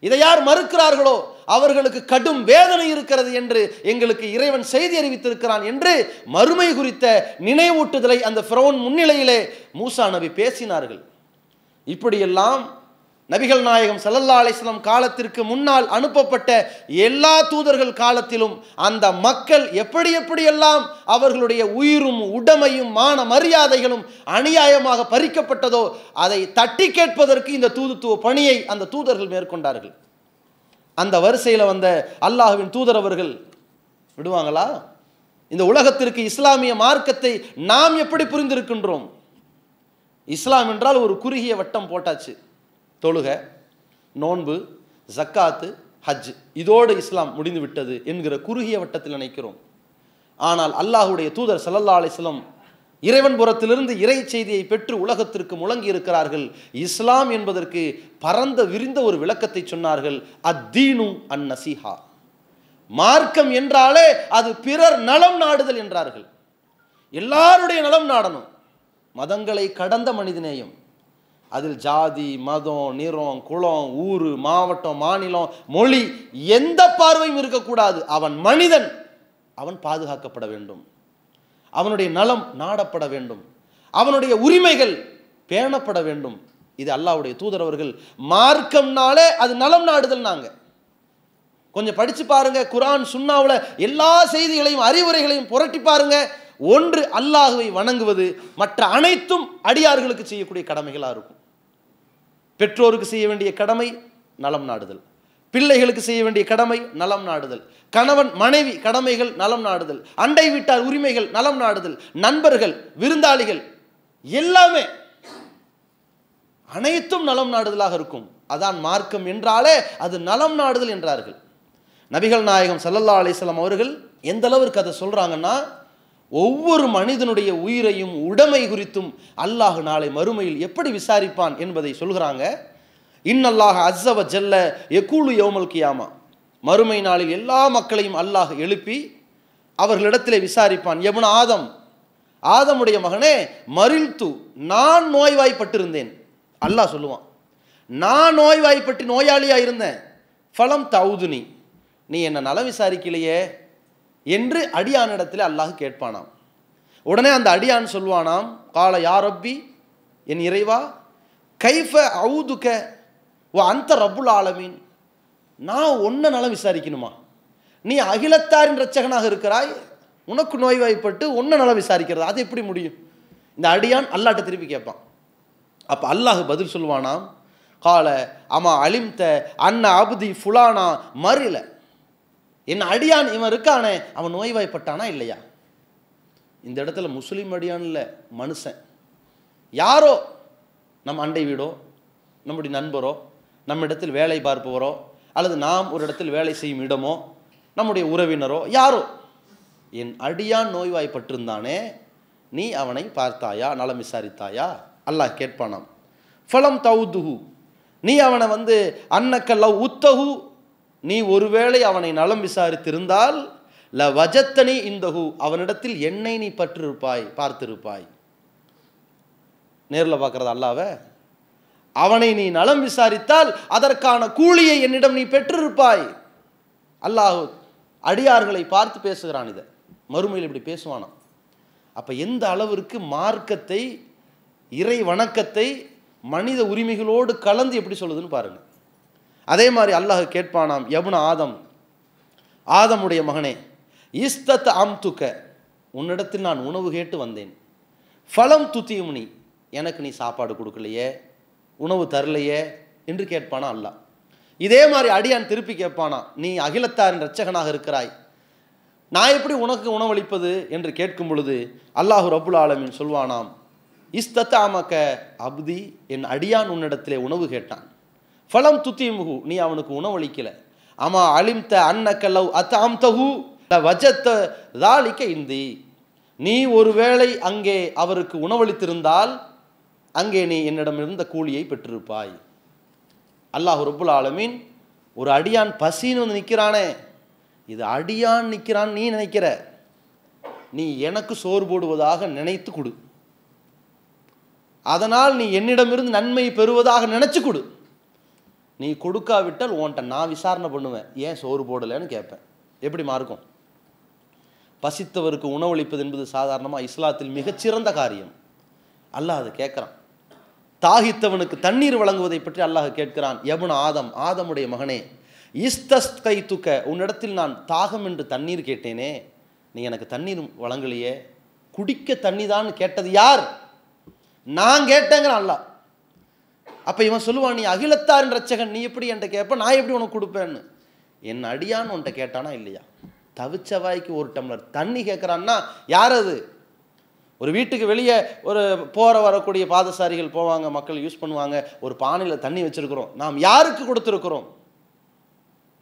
இதை யார் மறுக்கிறார்களோ அவர்களுக்கு கடும் வேதனை இருக்கிறது என்று எங்களுக்கு இறைவன் செய்தி அறிவித்திருக்கிறான் என்று மறுமை குறித்த நினைவூட்டுதலை அந்த ஃபிரௌன் முன்னிலையிலே மூசா நபி பேசினார்கள். இப்படியெல்லாம் நபிகள் நாயகம் சல்லல்லா அலிஸ்லாம் காலத்திற்கு முன்னால் அனுப்பப்பட்ட எல்லா தூதர்கள் காலத்திலும் அந்த மக்கள் எப்படி எப்படியெல்லாம் அவர்களுடைய உயிரும் உடமையும் மான மரியாதைகளும் அநியாயமாக பறிக்கப்பட்டதோ அதை தட்டி கேட்பதற்கு இந்த தூதுத்துவ பணியை அந்த தூதர்கள் மேற்கொண்டார்கள். அந்த வரிசையில் வந்த அல்லாஹுவின் தூதர் அவர்கள் விடுவாங்களா? இந்த உலகத்திற்கு இஸ்லாமிய மார்க்கத்தை நாம் எப்படி புரிந்திருக்கின்றோம்? இஸ்லாம் என்றால் ஒரு குறுகிய வட்டம் போட்டாச்சு. தொழுக நோன்பு ஜக்காத்து ஹஜ். இதோடு இஸ்லாம் முடிந்து விட்டது என்கிற குறுகிய வட்டத்தில் நினைக்கிறோம். ஆனால் அல்லாஹுடைய தூதர் சல்லல்லா அலிஸ்லம் இறைவன் புறத்திலிருந்து இறை செய்தியை பெற்று உலகத்திற்கு முழங்கி இருக்கிறார்கள். இஸ்லாம் என்பதற்கு பரந்த விரிந்த ஒரு விளக்கத்தை சொன்னார்கள். அத்தீனு அன் நசிஹா. மார்க்கம் என்றாலே அது பிறர் நலம் நாடுதல் என்றார்கள். எல்லாருடைய நலம் நாடணும். மதங்களை கடந்த மனிதநேயம் அதில் ஜாதி மதம் நிறம் குளம் ஊர் மாவட்டம் மாநிலம் மொழி எந்த பார்வையும் இருக்கக்கூடாது. அவன் மனிதன். அவன் பாதுகாக்கப்பட வேண்டும். அவனுடைய நலம் நாடப்பட வேண்டும். அவனுடைய உரிமைகள் பேணப்பட வேண்டும். இது அல்லாஹ்வுடைய தூதர் அவர்கள் மார்க்கம்னாலே அது நலம் நாடுதல் நாங்கள் கொஞ்சம் படித்து பாருங்க குரான் சுண்ணாவில் எல்லா செய்திகளையும் அறிவுரைகளையும் புரட்டி பாருங்க. ஒன்று அல்லாஹுவை வணங்குவது. மற்ற அனைத்தும் அடியார்களுக்கு செய்யக்கூடிய கடமைகளாக இருக்கும். பெற்றோருக்கு செய்ய வேண்டிய கடமை நலம் நாடுதல். பிள்ளைகளுக்கு செய்ய வேண்டிய கடமை நலம் நாடுதல். கணவன் மனைவி கடமைகள் நலம் நாடுதல். அண்டை வீட்டார் உரிமைகள் நலம் நாடுதல். நண்பர்கள் விருந்தாளிகள் எல்லாமே அனைத்தும் நலம் நாடுதலாக இருக்கும். அதான் மார்க்கம் என்றாலே அது நலம் நாடுதல் என்றார்கள். நபிகள் நாயகம் சல்லல்லா அலிஸ்லாம் அவர்கள் எந்த அளவிற்கு அதை சொல்றாங்கன்னா ஒவ்வொரு மனிதனுடைய உயிரையும் உடைமை குறித்தும் அல்லாஹ் நாளை மறுமையில் எப்படி விசாரிப்பான் என்பதை சொல்கிறாங்க. இன்னல்லாக அஸ்ஸவ ஜல்ல எக்கூலு யோமல் கியாமா. மறுமை நாளில் எல்லா மக்களையும் அல்லாஹ் எழுப்பி அவர்களிடத்திலே விசாரிப்பான். எவன ஆதம். ஆதமுடைய மகனே மறில்து நான் நோய்வாய்ப்பட்டிருந்தேன். அல்லாஹ் சொல்லுவான். நான் நோய்வாய்ப்பட்டு நோயாளியாக இருந்தேன் ஃபலம் தவுதுனி. நீ என்ன நலம் விசாரிக்கலையே? என்று அடியானிடத்தில் அல்லாஹ் கேட்பானாம். உடனே அந்த அடியான் சொல்வானாம் கால யாரப்பி என் இறைவா கைஃப அவுதுக்க ஓ அந்த ரப்புல் ஆலமீன். நான் ஒன்றை நலம் விசாரிக்கணுமா? நீ அகிலத்தாரின் ரச்சகனாக இருக்கிறாய் உனக்கு நோய்வாய்ப்பட்டு ஒன்றை நலம் விசாரிக்கிறது? அது எப்படி முடியும்? இந்த அடியான் அல்லாட்ட திருப்பி கேட்பான். அப்போ அல்லாஹ் பதில் சொல்வானாம் கால அம்மா அலிம்த அன்ன அபுதி ஃபுலானா மறில என்ன அடியான் இவன் இருக்கானே அவன் நோய்வாய்ப்பட்டானா இல்லையா? இந்த இடத்துல முஸ்லீம் அடியான் இல்லை மனுஷன். யாரோ நம் அண்டை வீடோ நம்முடைய நண்பரோ நம்ம இடத்தில் வேலை பார்ப்பவரோ அல்லது நாம் ஒரு இடத்தில் வேலை செய்யும் இடமோ நம்முடைய உறவினரோ யாரோ என் அடியான் நோய்வாய்ப்பட்டிருந்தானே நீ அவனை பார்த்தாயா நலம் விசாரித்தாயா? அல்லாஹ் கேட்பானாம். ஃபலம் தவுதுஹு. நீ அவனை வந்து அன்னக்கல்லவ் உத்தகு நீ ஒருவேளை அவனை நலம் விசாரித்திருந்தால் ல வஜத்தனி இந்தகு அவனிடத்தில் என்னை நீ பற்றிருப்பாய் பார்த்திருப்பாய். நேரில் பார்க்கறது அல்லாவ அவனை நீ நலம் விசாரித்தால் அதற்கான கூலியை என்னிடம் நீ பெற்றிருப்பாய். அல்லாஹு அடியார்களை பார்த்து பேசுகிறான் இதை. மறுமையில் இப்படி பேசுவானாம். அப்போ எந்த அளவிற்கு மார்க்கத்தை இறை வணக்கத்தை மனித உரிமைகளோடு கலந்து எப்படி சொல்லுதுன்னு பாருங்கள் அதே மாதிரி அல்லாஹ் கேட்பானாம் யமுன ஆதம் ஆதமுடைய மகனே இஸ்தத் அம்துக்க உன்னிடத்தில் நான் உணவு கேட்டு வந்தேன். ஃபலம் துத்தியுமுனி எனக்கு நீ சாப்பாடு கொடுக்கலையே உணவு தரலையே என்று கேட்பானா அல்லாஹ். இதே மாதிரி அடியான் திருப்பி கேட்பானா நீ அகிலத்தாரின் இரட்சகனாக இருக்கிறாய். நான் எப்படி உனக்கு உணவளிப்பது? என்று கேட்கும் பொழுது அல்லாஹு ரபுல் ஆலமின் சொல்வானாம் இஸ்தத்தாமக்க அப்தி என் அடியான் உன்னிடத்திலே உணவு கேட்டான். ஃபலம் துத்திமுகு நீ அவனுக்கு உணவளிக்கல. ஆமா அலிம்த அன்னக்கல்லவ் அத்தாம் தகு வஜத்த தாலிக்க இந்தி. நீ ஒருவேளை அங்கே அவருக்கு உணவளித்திருந்தால் அங்கே நீ என்னிடம் இருந்த கூலியை பெற்றிருப்பாய். அல்லாஹ் ரபுல் ஆலமீன் ஒரு அடியான் பசின்னு வந்து நிற்கிறானே இது அடியான் நிற்கிறான் நீ நினைக்கிற? நீ எனக்கு சோறு போடுவதாக நினைத்து கொடு. அதனால் நீ என்னிடமிருந்து நன்மை பெறுவதாக நினைச்சு கொடு. நீ கொடுக்காவிட்டால் உன்கிட்ட நான் விசாரணை பண்ணுவேன். ஏன் சோறு போடலைன்னு கேட்பேன். எப்படி மாறுக்கும் பசித்தவருக்கு உணவளிப்பது என்பது சாதாரணமாக இஸ்லாத்தில் மிகச்சிறந்த காரியம். அல்லாஹ் அதை கேட்குறான். தாகித்தவனுக்கு தண்ணீர் வழங்குவதை பற்றி அல்லாஹ் கேட்கிறான். எபுன ஆதம் ஆதமுடைய மகனே இஸ்தஸ் கை துக்க உன்னிடத்தில் நான் தாகம் என்று தண்ணீர் கேட்டேனே நீ எனக்கு தண்ணீர் வழங்கலையே குடிக்க தண்ணி தான் கேட்டது யார்? நான் கேட்டேங்கிறான் அல்லாஹ். அப்போ இவன் சொல்லுவான் நீ அகிலத்தாரின் ரச்சகன் நீ எப்படி என்கிட்ட கேட்ப நான் எப்படி உனக்கு கொடுப்பேன்னு? என் அடியான்னு உன்ட்ட கேட்டானா இல்லையா? தவிச்ச வாய்க்கு ஒரு டம்ளர் தண்ணி கேட்குறான்னா யார் அது? ஒரு வீட்டுக்கு வெளியே ஒரு போகிற வரக்கூடிய பாதசாரிகள் போவாங்க மக்கள் யூஸ் பண்ணுவாங்க ஒரு பானையில் தண்ணி வச்சிருக்கிறோம். நாம் யாருக்கு கொடுத்துருக்குறோம்?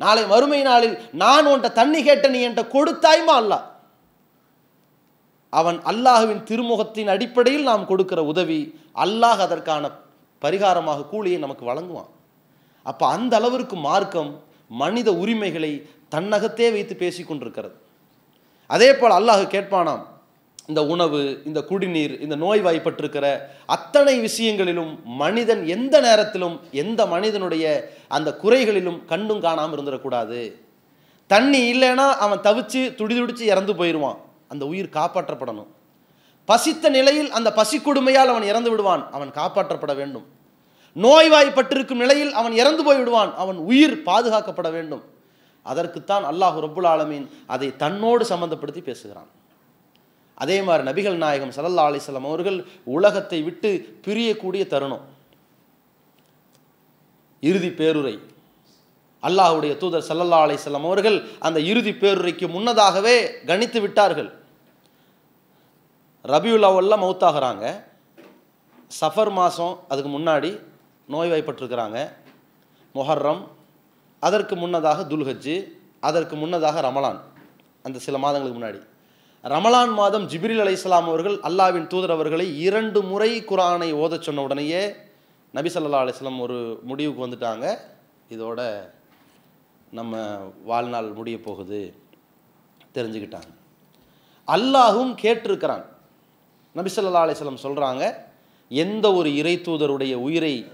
நாளை மறுமை நாளில் நான் உன்கிட்ட தண்ணி கேட்ட நீ என்கிட்ட கொடுத்தாய்மா அல்ல அவன் அல்லாஹுவின் திருமுகத்தின் அடிப்படையில் நாம் கொடுக்கிற உதவி அல்லாஹ் அதற்கான பரிகாரமாக கூலியை நமக்கு வழங்குவான். அப்போ அந்த அளவிற்கு மார்க்கம் மனித உரிமைகளை தன்னகத்தே வைத்து பேசிக் கொண்டிருக்கிறது. அதே போல் அல்லாஹ் கேட்பானாம் இந்த உணவு இந்த குடிநீர் இந்த நோய்வாய்ப்பட்டிருக்கிற அத்தனை விஷயங்களிலும் மனிதன் எந்த நேரத்திலும் எந்த மனிதனுடைய அந்த குறைகளிலும் கண்டும் காணாமல் இருந்துடக்கூடாது. தண்ணி இல்லைன்னா அவன் தவிச்சு துடிதுடிச்சு இறந்து போயிடுவான் அந்த உயிர் காப்பாற்றப்படணும். பசித்த நிலையில் அந்த பசி கொடுமையால் அவன் இறந்து விடுவான். அவன் காப்பாற்றப்பட வேண்டும். நோய்வாய்ப்பட்டிருக்கும் நிலையில் அவன் இறந்து போய் விடுவான். அவன் உயிர் பாதுகாக்கப்பட வேண்டும். அதற்குத்தான் அல்லாஹ் ரப்புல் ஆலமீன் அதை தன்னோடு சம்பந்தப்படுத்தி பேசுகிறான். அதே மாதிரி நபிகள் நாயகம் ஸல்லல்லாஹு அலிஸ்லாம் அவர்கள் உலகத்தை விட்டு பிரியக்கூடிய தருணம். இறுதி பேருரை. அல்லாஹுடைய தூதர் சல்லல்லா அலிஸ்லாம் அவர்கள் அந்த இறுதி பேருரைக்கு முன்னதாகவே கணித்து விட்டார்கள். ரபியுல் அவ்வல்ல மௌத்தாகிறாங்க சஃபர் மாதம் அதுக்கு முன்னாடி நோய்வாய்ப்பட்டிருக்கிறாங்க. மொஹர்ரம் அதற்கு முன்னதாக துல்ஹஜ்ஜு அதற்கு முன்னதாக ரமலான் அந்த சில மாதங்களுக்கு முன்னாடி. ரமலான் மாதம் ஜிப்ரில் இஸ்லாம் அவர்கள் அல்லாவின் தூதர் அவர்களை இரண்டு முறை குரானை ஓத சொன்ன உடனேயே நபி சொல்லா அலிஸ்லாம் ஒரு முடிவுக்கு வந்துட்டாங்க. இதோட நம்ம வாழ்நாள் முடிய போகுது. தெரிஞ்சுக்கிட்டாங்க. அல்லாஹும் கேட்டிருக்கிறான். நபிசல்லா ஸல்லல்லாஹு சொல்கிறாங்க எந்த ஒரு இறை தூதருடைய உயிரை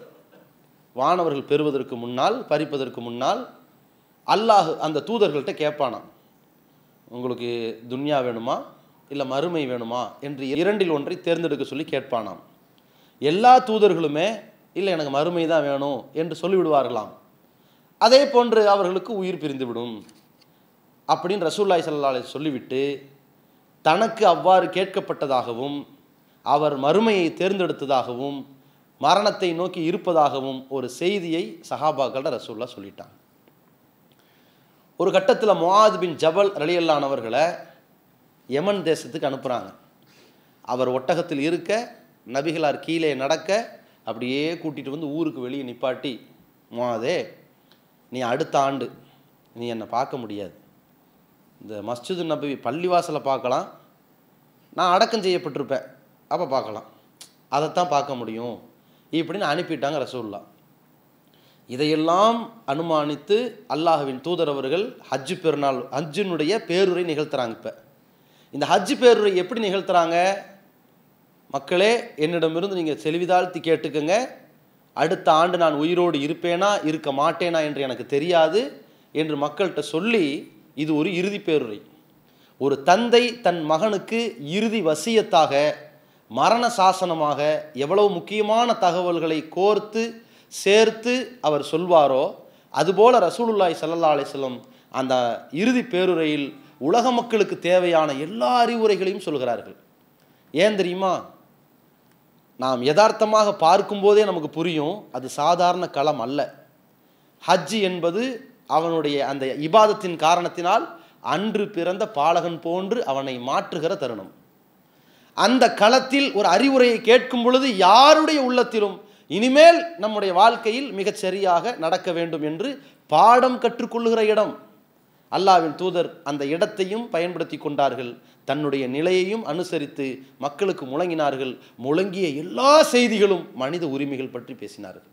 வானவர்கள் பெறுவதற்கு முன்னால் பறிப்பதற்கு முன்னால் அல்லாஹ் அந்த தூதர்கள்ட்ட கேட்பானாம் உங்களுக்கு துன்யா வேணுமா? இல்லை மறுமை வேணுமா? என்று இரண்டில் ஒன்றை தேர்ந்தெடுக்க சொல்லி கேட்பானாம். எல்லா தூதர்களுமே இல்லை எனக்கு மறுமை தான் வேணும் என்று சொல்லிவிடுவார்களாம். அதே போன்று அவர்களுக்கு உயிர் பிரிந்துவிடும். அப்படின்னு ரசூல்லாய் ஸல்லல்லாஹு சொல்லிவிட்டு தனக்கு அவ்வாறு கேட்கப்பட்டதாகவும் அவர் மறுமையை தேர்ந்தெடுத்ததாகவும் மரணத்தை நோக்கி இருப்பதாகவும் ஒரு செய்தியை சஹாபாக்கள ரசூல்லா சொல்லிட்டாங்க. ஒரு கட்டத்தில் முவாத் பின் ஜபல் ரலியல்லானவர்களை யமன் தேசத்துக்கு அனுப்புகிறாங்க அவர் ஒட்டகத்தில் இருக்க நபிகளார் கீழே நடக்க அப்படியே கூட்டிகிட்டு வந்து ஊருக்கு வெளியே நிப்பாட்டி முவாதே நீ அடுத்த ஆண்டு நீ என்னை பார்க்க முடியாது. இந்த மஸ்ஜிது நபி பள்ளிவாசலை பார்க்கலாம். நான் அடக்கம் செய்யப்பட்டிருப்பேன். அப்போ பார்க்கலாம். அதைத்தான் பார்க்க முடியும். இப்படின்னு அனுப்பிட்டாங்க ரசூல்லா இதையெல்லாம் அனுமானித்து அல்லாஹுவின் தூதர் அவர்கள் ஹஜ்ஜு பெருநாள் ஹஜ்ஜினுடைய பேருரை நிகழ்த்துறாங்க இப்போ. இந்த ஹஜ்ஜு பேருரை எப்படி நிகழ்த்துறாங்க? மக்களே என்னிடமிருந்து நீங்கள் செல்விதாழ்த்தி கேட்டுக்கங்க. அடுத்த ஆண்டு நான் உயிரோடு இருப்பேனா இருக்க மாட்டேனா என்று எனக்கு தெரியாது என்று மக்கள்கிட்ட சொல்லி இது ஒரு இறுதி பேருரை. ஒரு தந்தை தன் மகனுக்கு இறுதி வசியத்தாக மரண சாசனமாக எவ்வளவு முக்கியமான தகவல்களை கோர்த்து சேர்த்து அவர் சொல்வாரோ அதுபோல ரசூலுல்லாய் சல்லா அலிஸ்லம் அந்த இறுதி பேருரையில் உலக மக்களுக்கு தேவையான எல்லா அறிவுரைகளையும் சொல்கிறார்கள். ஏன் தெரியுமா? நாம் யதார்த்தமாக பார்க்கும்போதே நமக்கு புரியும் அது சாதாரண களம் அல்ல. ஹஜ் என்பது அவனுடைய அந்த இபாதத்தின் காரணத்தினால் அன்று பிறந்த பாலகன் போன்று அவனை மாற்றுகிற தருணம். அந்த களத்தில் ஒரு அறிவுரையை கேட்கும் பொழுது யாருடைய உள்ளத்திலும் இனிமேல் நம்முடைய வாழ்க்கையில் மிகச் சரியாக நடக்க வேண்டும் என்று பாடம் கற்றுக்கொள்ளுகிற இடம். அல்லாவின் தூதர் அந்த இடத்தையும் பயன்படுத்தி கொண்டார்கள். தன்னுடைய நிலையையும் அனுசரித்து மக்களுக்கு முழங்கினார்கள். முழங்கிய எல்லா செய்திகளும் மனித உரிமைகள் பற்றி பேசினார்கள்.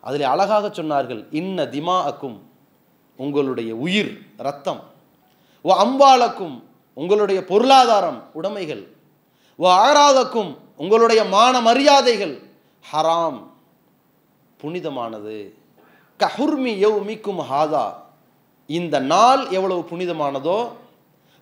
அதில் அழகாக சொன்னார்கள் இன்ன திமா அக்கும் உங்களுடைய உயிர் ரத்தம் ஓ அம்பாலக்கும் உங்களுடைய பொருளாதாரம் உடைமைகள். ஓ ஆராதக்கும் உங்களுடைய மான மரியாதைகள். ஹராம். புனிதமானது. கஹுர்மி யௌமிக்கும் ஹாதா. இந்த நாள் எவ்வளவு புனிதமானதோ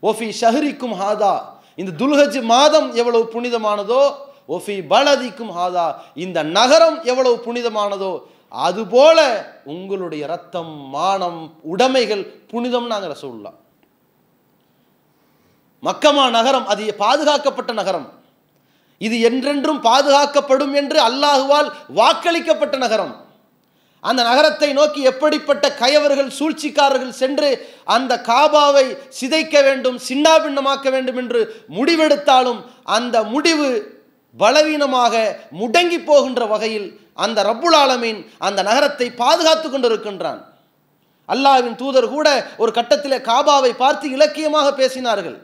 ஒஃபி ஷஹரிக்கும் ஹாதா. இந்த துல்ஹஜ் மாதம் எவ்வளவு புனிதமானதோ ஒஃபி பலதிக்கும் ஹாதா. இந்த நகரம் எவ்வளவு புனிதமானதோ அதுபோல உங்களுடைய ரத்தம் மானம் உடைமைகள் புனிதம் நாங்கள் சொல்லலாம் மக்கமா நகரம் அது பாதுகாக்கப்பட்ட நகரம். இது என்றென்றும் பாதுகாக்கப்படும் என்று அல்லாஹுவால் வாக்களிக்கப்பட்ட நகரம். அந்த நகரத்தை நோக்கி எப்படிப்பட்ட கயவர்கள் சூழ்ச்சிக்காரர்கள் சென்று அந்த காபாவை சிதைக்க வேண்டும் சின்னாபின்னமாக்க வேண்டும் என்று முடிவெடுத்தாலும் அந்த முடிவு பலவீனமாக முடங்கி போகின்ற வகையில் அந்த ரப்புல் ஆலமீன் அந்த நகரத்தை பாதுகாத்து கொண்டிருக்கின்றான். அல்லாஹ்வின் தூதர் கூட ஒரு கட்டத்தில் காபாவை பார்த்து இலக்கியமாக பேசினார்கள்.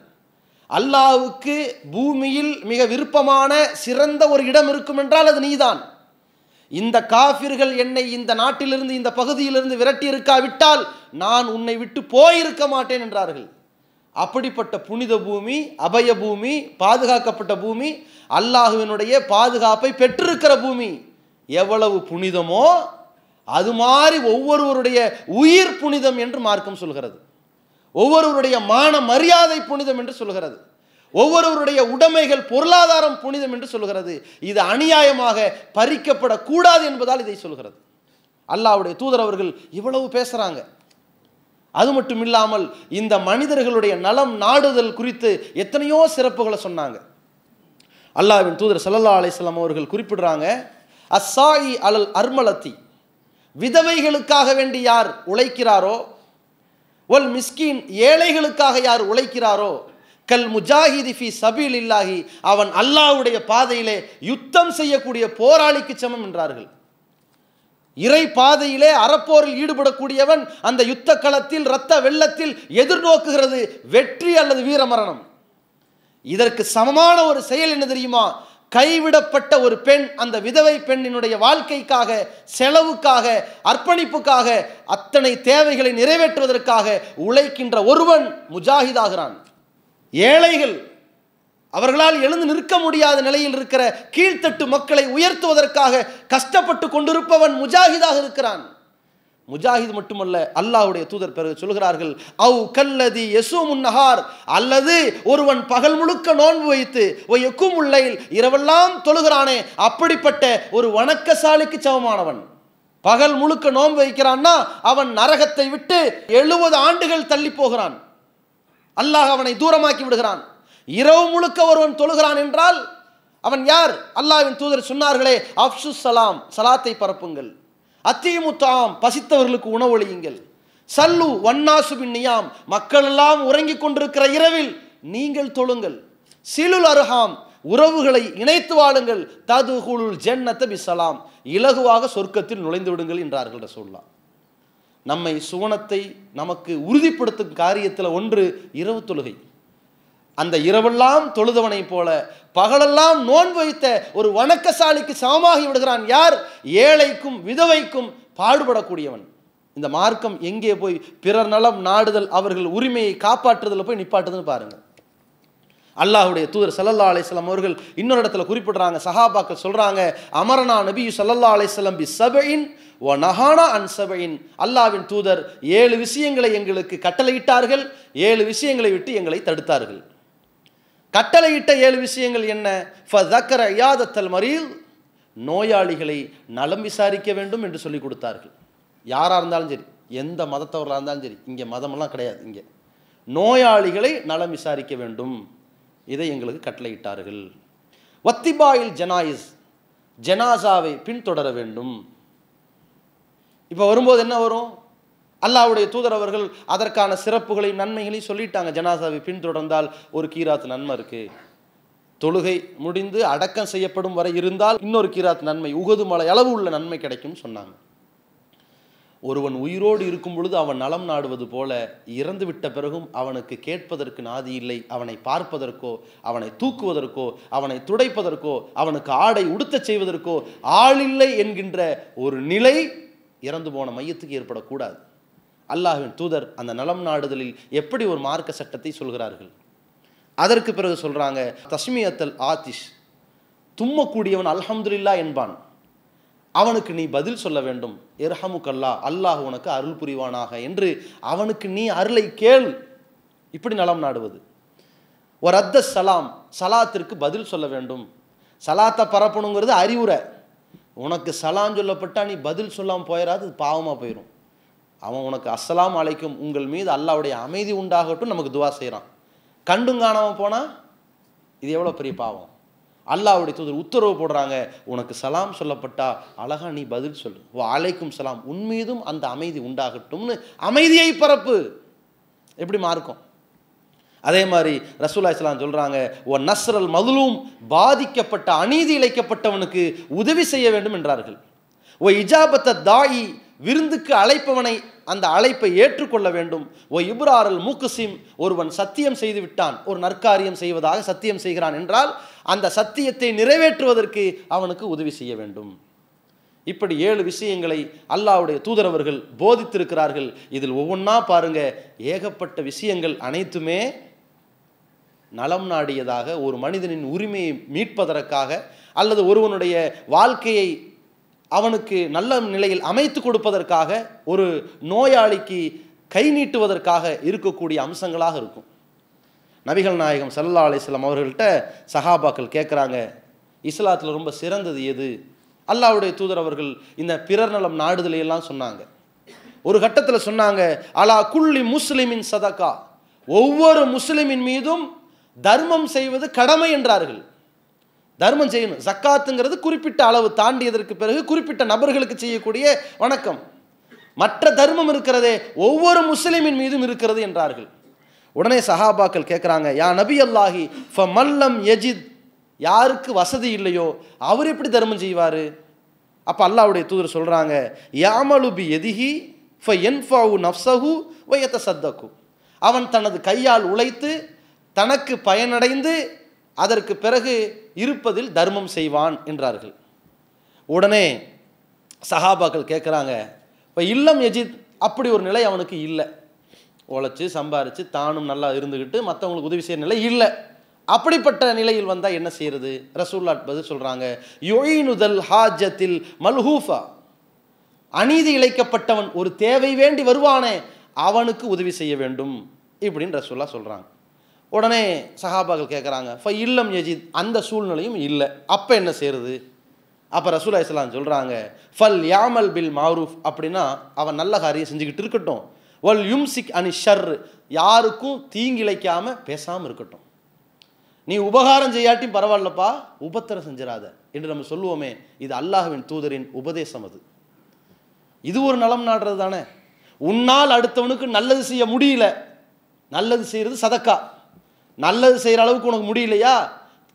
அல்லாவுக்கு பூமியில் மிக விருப்பமான சிறந்த ஒரு இடம் இருக்கும் என்றால் அது நீதான். இந்த காஃபிர்கள் என்னை இந்த நாட்டிலிருந்து இந்த பகுதியிலிருந்து விரட்டி இருக்காவிட்டால் நான் உன்னை விட்டு போயிருக்க மாட்டேன் என்றார்கள். அப்படிப்பட்ட புனித பூமி அபய பூமி பாதுகாக்கப்பட்ட பூமி அல்லாஹுவினுடைய பாதுகாப்பை பெற்றிருக்கிற பூமி எவ்வளவு புனிதமோ அது மாதிரி ஒவ்வொருவருடைய உயிர் புனிதம் என்று மார்க்கம் சொல்கிறது. ஒவ்வொருவருடைய மான மரியாதை புனிதம் என்று சொல்கிறது ஒவ்வொருவருடைய உடைமைகள் பொருளாதாரம் புனிதம் என்று சொல்கிறது இது அநியாயமாக பறிக்கப்படக்கூடாது என்பதால் இதை சொல்கிறது அல்லாஹ்வுடைய தூதர் அவர்கள் இவ்வளவு பேசுகிறாங்க அது மட்டும் இல்லாமல் இந்த மனிதர்களுடைய நலம் நாடுதல் குறித்து எத்தனையோ சிறப்புகளை சொன்னாங்க. அல்லாவின் தூதர் ஸல்லல்லாஹு அலிஸ்லாம் அவர்கள் குறிப்பிடுறாங்க அஸ்ஸாயி அலல் அர்மலத்தி. விதவைகளுக்காக வேண்டி யார் உழைக்கிறாரோ ஒல் மிஸ்கின் ஏழைகளுக்காக யார் உழைக்கிறாரோ? கல் முஜாஹிதி ஃபி சபீல் இல்லாஹி அவன் அல்லாஹ்வுடைய பாதையிலே யுத்தம் செய்யக்கூடிய போராளிக்கு சமம் என்றார்கள். இறை பாதையிலே அறப்போரில் ஈடுபடக்கூடியவன் அந்த யுத்த களத்தில் இரத்த வெள்ளத்தில் எதிர்நோக்குகிறது வெற்றி அல்லது வீரமரணம். இதற்கு சமமான ஒரு செயல் என்ன தெரியுமா? கைவிடப்பட்ட ஒரு பெண் அந்த விதவை பெண்ணினுடைய வாழ்க்கைக்காக செலவுக்காக அர்ப்பணிப்புக்காக அத்தனை தேவைகளை நிறைவேற்றுவதற்காக உழைக்கின்ற ஒருவன் முஜாஹிதாகிறான். ஏழைகள் அவர்களால் எழுந்து நிற்க முடியாத நிலையில் இருக்கிற கீழ்த்தட்டு மக்களை உயர்த்துவதற்காக கஷ்டப்பட்டு கொண்டிருப்பவன் முஜாஹிதாக இருக்கிறான். முஜாஹித் மட்டுமல்ல அல்லாஹுடைய தூதர் பிறகு சொல்கிறார்கள் அவ் கல்லதி எசு முன்னஹார் அல்லது ஒருவன் பகல் முழுக்க நோன்பு வைத்து ஒ எக்கும் உள்ளையில் இரவெல்லாம் தொழுகிறானே அப்படிப்பட்ட ஒரு வணக்கசாலிக்கு சமமானவன். பகல் முழுக்க நோன்பு வைக்கிறான்னா அவன் நரகத்தை விட்டு எழுபது ஆண்டுகள் தள்ளி போகிறான். அல்லாஹ் அவனை தூரமாக்கி விடுகிறான். இரவு முழுக்க ஒருவன் தொழுகிறான் என்றால் அவன் யார்? அல்லாஹ்வின் தூதர் சொன்னார்களே அப்சு சலாம் சலாத்தை பரப்புங்கள். அத்தியமுத்தாம் பசித்தவர்களுக்கு உணவொழியுங்கள் சல்லு வண்ணாசு பின்னியாம் மக்கள் எல்லாம் உறங்கிக் கொண்டிருக்கிற இரவில் நீங்கள் தொழுங்கள். சிலுல் அருகாம் உறவுகளை இணைத்து வாழுங்கள். ததுகுலுல் ஜென்னத்தை பிசலாம் இலகுவாக சொர்க்கத்தில் நுழைந்து விடுங்கள் என்றார்கள் சொல்லலாம் நம்மை சுவனத்தை நமக்கு உறுதிப்படுத்தும் காரியத்தில் ஒன்று இரவு தொழுகை. அந்த இரவெல்லாம் தொழுதவனை போல பகலெல்லாம் நோன்பு வைத்த ஒரு வணக்கசாலிக்கு சமமாகி விடுகிறான் யார்? ஏழைக்கும் விதவைக்கும் பாடுபடக்கூடியவன். இந்த மார்க்கம் எங்கே போய் பிறர் நலம் நாடுதல் அவர்கள் உரிமையை காப்பாற்றுதல் போய் நிப்பாட்டுதுன்னு பாருங்க. அல்லாஹ்வுடைய தூதர் சல்லல்லா அலிஸ்லாம் அவர்கள் இன்னொரு இடத்துல குறிப்பிடுறாங்க. சஹாபாக்கள் சொல்றாங்க அமரனா நபி சல்லல்லா அலிஸ்லாம் பி சபையின் ஓ நஹானா அன் சபையின். அல்லாவின் தூதர் ஏழு விஷயங்களை எங்களுக்கு கட்டளையிட்டார்கள் ஏழு விஷயங்களை விட்டு எங்களை தடுத்தார்கள். கட்டளையிட்ட ஏழு விஷயங்கள் என்ன? ஃபதக்கர ஐயாதத்தல் மரீல் நோயாளிகளை நலம் விசாரிக்க வேண்டும் என்று சொல்லி கொடுத்தார்கள். யாராக இருந்தாலும் சரி எந்த மதத்தவர்களாக இருந்தாலும் சரி இங்கே மதமெல்லாம் கிடையாது இங்கே. நோயாளிகளை நலம் விசாரிக்க வேண்டும். இதை எங்களுக்கு கட்டளையிட்டார்கள். வத்திபாயில் ஜனாயிஸ். ஜனாசாவை பின்தொடர வேண்டும். இப்போ வரும்போது என்ன வரும்? அல்லாவுடைய தூதர் அவர்கள் அதற்கான சிறப்புகளையும் நன்மைகளையும் சொல்லிட்டாங்க. ஜனாசாவை பின்தொடர்ந்தால் ஒரு கீராத் நன்மை இருக்கு. தொழுகை முடிந்து அடக்கம் செய்யப்படும் வரை இருந்தால் இன்னொரு கீராத் நன்மை உகது மலை அளவு உள்ள நன்மை கிடைக்கும் சொன்னாங்க. ஒருவன் உயிரோடு இருக்கும் பொழுது அவன் நலம் நாடுவது போல இறந்து விட்ட பிறகும் அவனுக்கு கேட்பதற்கு நாதி இல்லை. அவனை பார்ப்பதற்கோ அவனை தூக்குவதற்கோ அவனை துடைப்பதற்கோ அவனுக்கு ஆடை உடுத்தச் செய்வதற்கோ ஆளில்லை என்கின்ற ஒரு நிலை இறந்து போன மையத்துக்கு ஏற்படக்கூடாது. அல்லாஹின் தூதர் அந்த நலம் நாடுதலில் எப்படி ஒரு மார்க்க சட்டத்தை சொல்கிறார்கள்? அதற்கு பிறகு சொல்கிறாங்க தஸ்மியத்தல் ஆதிஷ் தும்மக்கூடியவன் அல்ஹம்துல்லா என்பான். அவனுக்கு நீ பதில் சொல்ல வேண்டும். எர்ஹமுக்கல்லா அல்லாஹ் உனக்கு அருள் புரிவானாக. என்று அவனுக்கு நீ அருளை கேள். இப்படி நலம் நாடுவது. ஒரு அத்த சலாம் சலாத்திற்கு பதில் சொல்ல வேண்டும். சலாத்தை பரப்பணுங்கிறது அறிவுரை. உனக்கு சலான் சொல்லப்பட்டால் நீ பதில் சொல்லாமல் போயிடாது பாவமாக போயிடும் அவன் உனக்கு அஸ்ஸலாம் அழைக்கும் உங்கள் மீது அல்லாவுடைய அமைதி உண்டாகட்டும் நமக்கு துவா செய்கிறான் கண்டும் காணாமல் போனால் இது எவ்வளோ பெரிய பாவம்? அல்லாஹ்வுடைய தூதர் உத்தரவு போடுறாங்க உனக்கு சலாம் சொல்லப்பட்டா அழகா நீ பதில் சொல்லு. ஓ அழைக்கும் சலாம் உன் மீதும் அந்த அமைதி உண்டாகட்டும்னு அமைதியை பரப்பு. எப்படி மாறுக்கும் அதே மாதிரி ரசூலா இஸ்லாம் சொல்கிறாங்க ஓ நஸ்ரல் மதுலும் பாதிக்கப்பட்ட அநீதி இழைக்கப்பட்டவனுக்கு உதவி செய்ய வேண்டும் என்றார்கள். ஓ இஜாபத்த தாயி விருந்துக்கு அழைப்பவனை அந்த அழைப்பை ஏற்றுக்கொள்ள வேண்டும். ஓ இப்ராரல் மூக்குசிம் ஒருவன் சத்தியம் செய்து விட்டான். ஒரு நற்காரியம் செய்வதாக சத்தியம் செய்கிறான் என்றால் அந்த சத்தியத்தை நிறைவேற்றுவதற்கு அவனுக்கு உதவி செய்ய வேண்டும். இப்படி ஏழு விஷயங்களை அல்லாஹ்வுடைய தூதரவர்கள் போதித்திருக்கிறார்கள். இதில் ஒவ்வொன்றா பாருங்க ஏகப்பட்ட விஷயங்கள் அனைத்துமே நலம் நாடியதாக ஒரு மனிதனின் உரிமையை மீட்பதற்காக அல்லது ஒருவனுடைய வாழ்க்கையை அவனுக்கு நல்ல நிலையில் அமைத்து கொடுப்பதற்காக ஒரு நோயாளிக்கு கை நீட்டுவதற்காக இருக்கக்கூடிய அம்சங்களாக இருக்கும். நபிகள் நாயகம் சல்லா அலிஸ்லாம் அவர்கள்ட்ட சஹாபாக்கள் கேட்குறாங்க இஸ்லாத்தில் ரொம்ப சிறந்தது எது? அல்லாவுடைய தூதர் அவர்கள் இந்த பிறர் நலம் நாடுதலையெல்லாம் சொன்னாங்க. ஒரு கட்டத்தில் சொன்னாங்க அலா குள்ளி முஸ்லிமின் சதக்கா ஒவ்வொரு முஸ்லிமின் மீதும் தர்மம் செய்வது கடமை என்றார்கள். தர்மம் செய்யணும். ஜக்காத்துங்கிறது குறிப்பிட்ட அளவு தாண்டியதற்கு பிறகு குறிப்பிட்ட நபர்களுக்கு செய்யக்கூடிய வணக்கம். மற்ற தர்மம் இருக்கிறதே ஒவ்வொரு முஸ்லிமின் மீதும் இருக்கிறது என்றார்கள். உடனே சஹாபாக்கள் கேட்குறாங்க யா நபி அல்லாஹி ஃப மல்லம் யஜித் யாருக்கு வசதி இல்லையோ? அவர் எப்படி தர்மம் செய்வார்? அப்போ அல்லாவுடைய தூதர் சொல்கிறாங்க யாமலுபி எதிஹி ஃப என்ஃபாவு நஃப்சஹு வயத்த சத்தக்கு அவன் தனது கையால் உழைத்து தனக்கு பயனடைந்து அதற்கு பிறகு இருப்பதில் தர்மம் செய்வான் என்றார்கள். உடனே சஹாபாக்கள் கேட்குறாங்க இப்போ இல்லம் எஜித் அப்படி ஒரு நிலை அவனுக்கு இல்லை. உழைச்சி சம்பாரித்து தானும் நல்லா இருந்துக்கிட்டு மற்றவங்களுக்கு உதவி செய்கிற நிலை இல்லை. அப்படிப்பட்ட நிலையில் வந்தால் என்ன செய்யறது? ரசூல்லாட் பதில் சொல்கிறாங்க யொழினுதல் ஹாஜத்தில் மல்ஹூஃபா. அநீதி இழைக்கப்பட்டவன் ஒரு தேவை வேண்டி வருவானே அவனுக்கு உதவி செய்ய வேண்டும். இப்படின்னு ரசூல்லா சொல்கிறாங்க உடனே சஹாபாக்கள் கேட்குறாங்க ஃப இல்லம் யஜித். அந்த சூழ்நிலையும் இல்லை. அப்போ என்ன செய்யறது அப்போ ரசூலா இஸ்லாம் சொல்கிறாங்க ஃபல் யாமல் பில் மாரூஃப். அப்படின்னா அவன் நல்ல காரியம் செஞ்சுக்கிட்டு இருக்கட்டும். வல் யும்சிக் அனி ஷர் யாருக்கும் தீங்கிழைக்காமல் பேசாமல் இருக்கட்டும். நீ உபகாரம் செய்யாட்டியும் பரவாயில்லப்பா உபத்திரம் செஞ்சிடாத என்று நம்ம சொல்லுவோமே இது அல்லாஹுவின் தூதரின் உபதேசம் அது. இது ஒரு நலம் நாடுறது தானே? உன்னால் அடுத்தவனுக்கு நல்லது செய்ய முடியல. நல்லது செய்கிறது சதக்கா. நல்லது செய்கிற அளவுக்கு உனக்கு முடியலையா?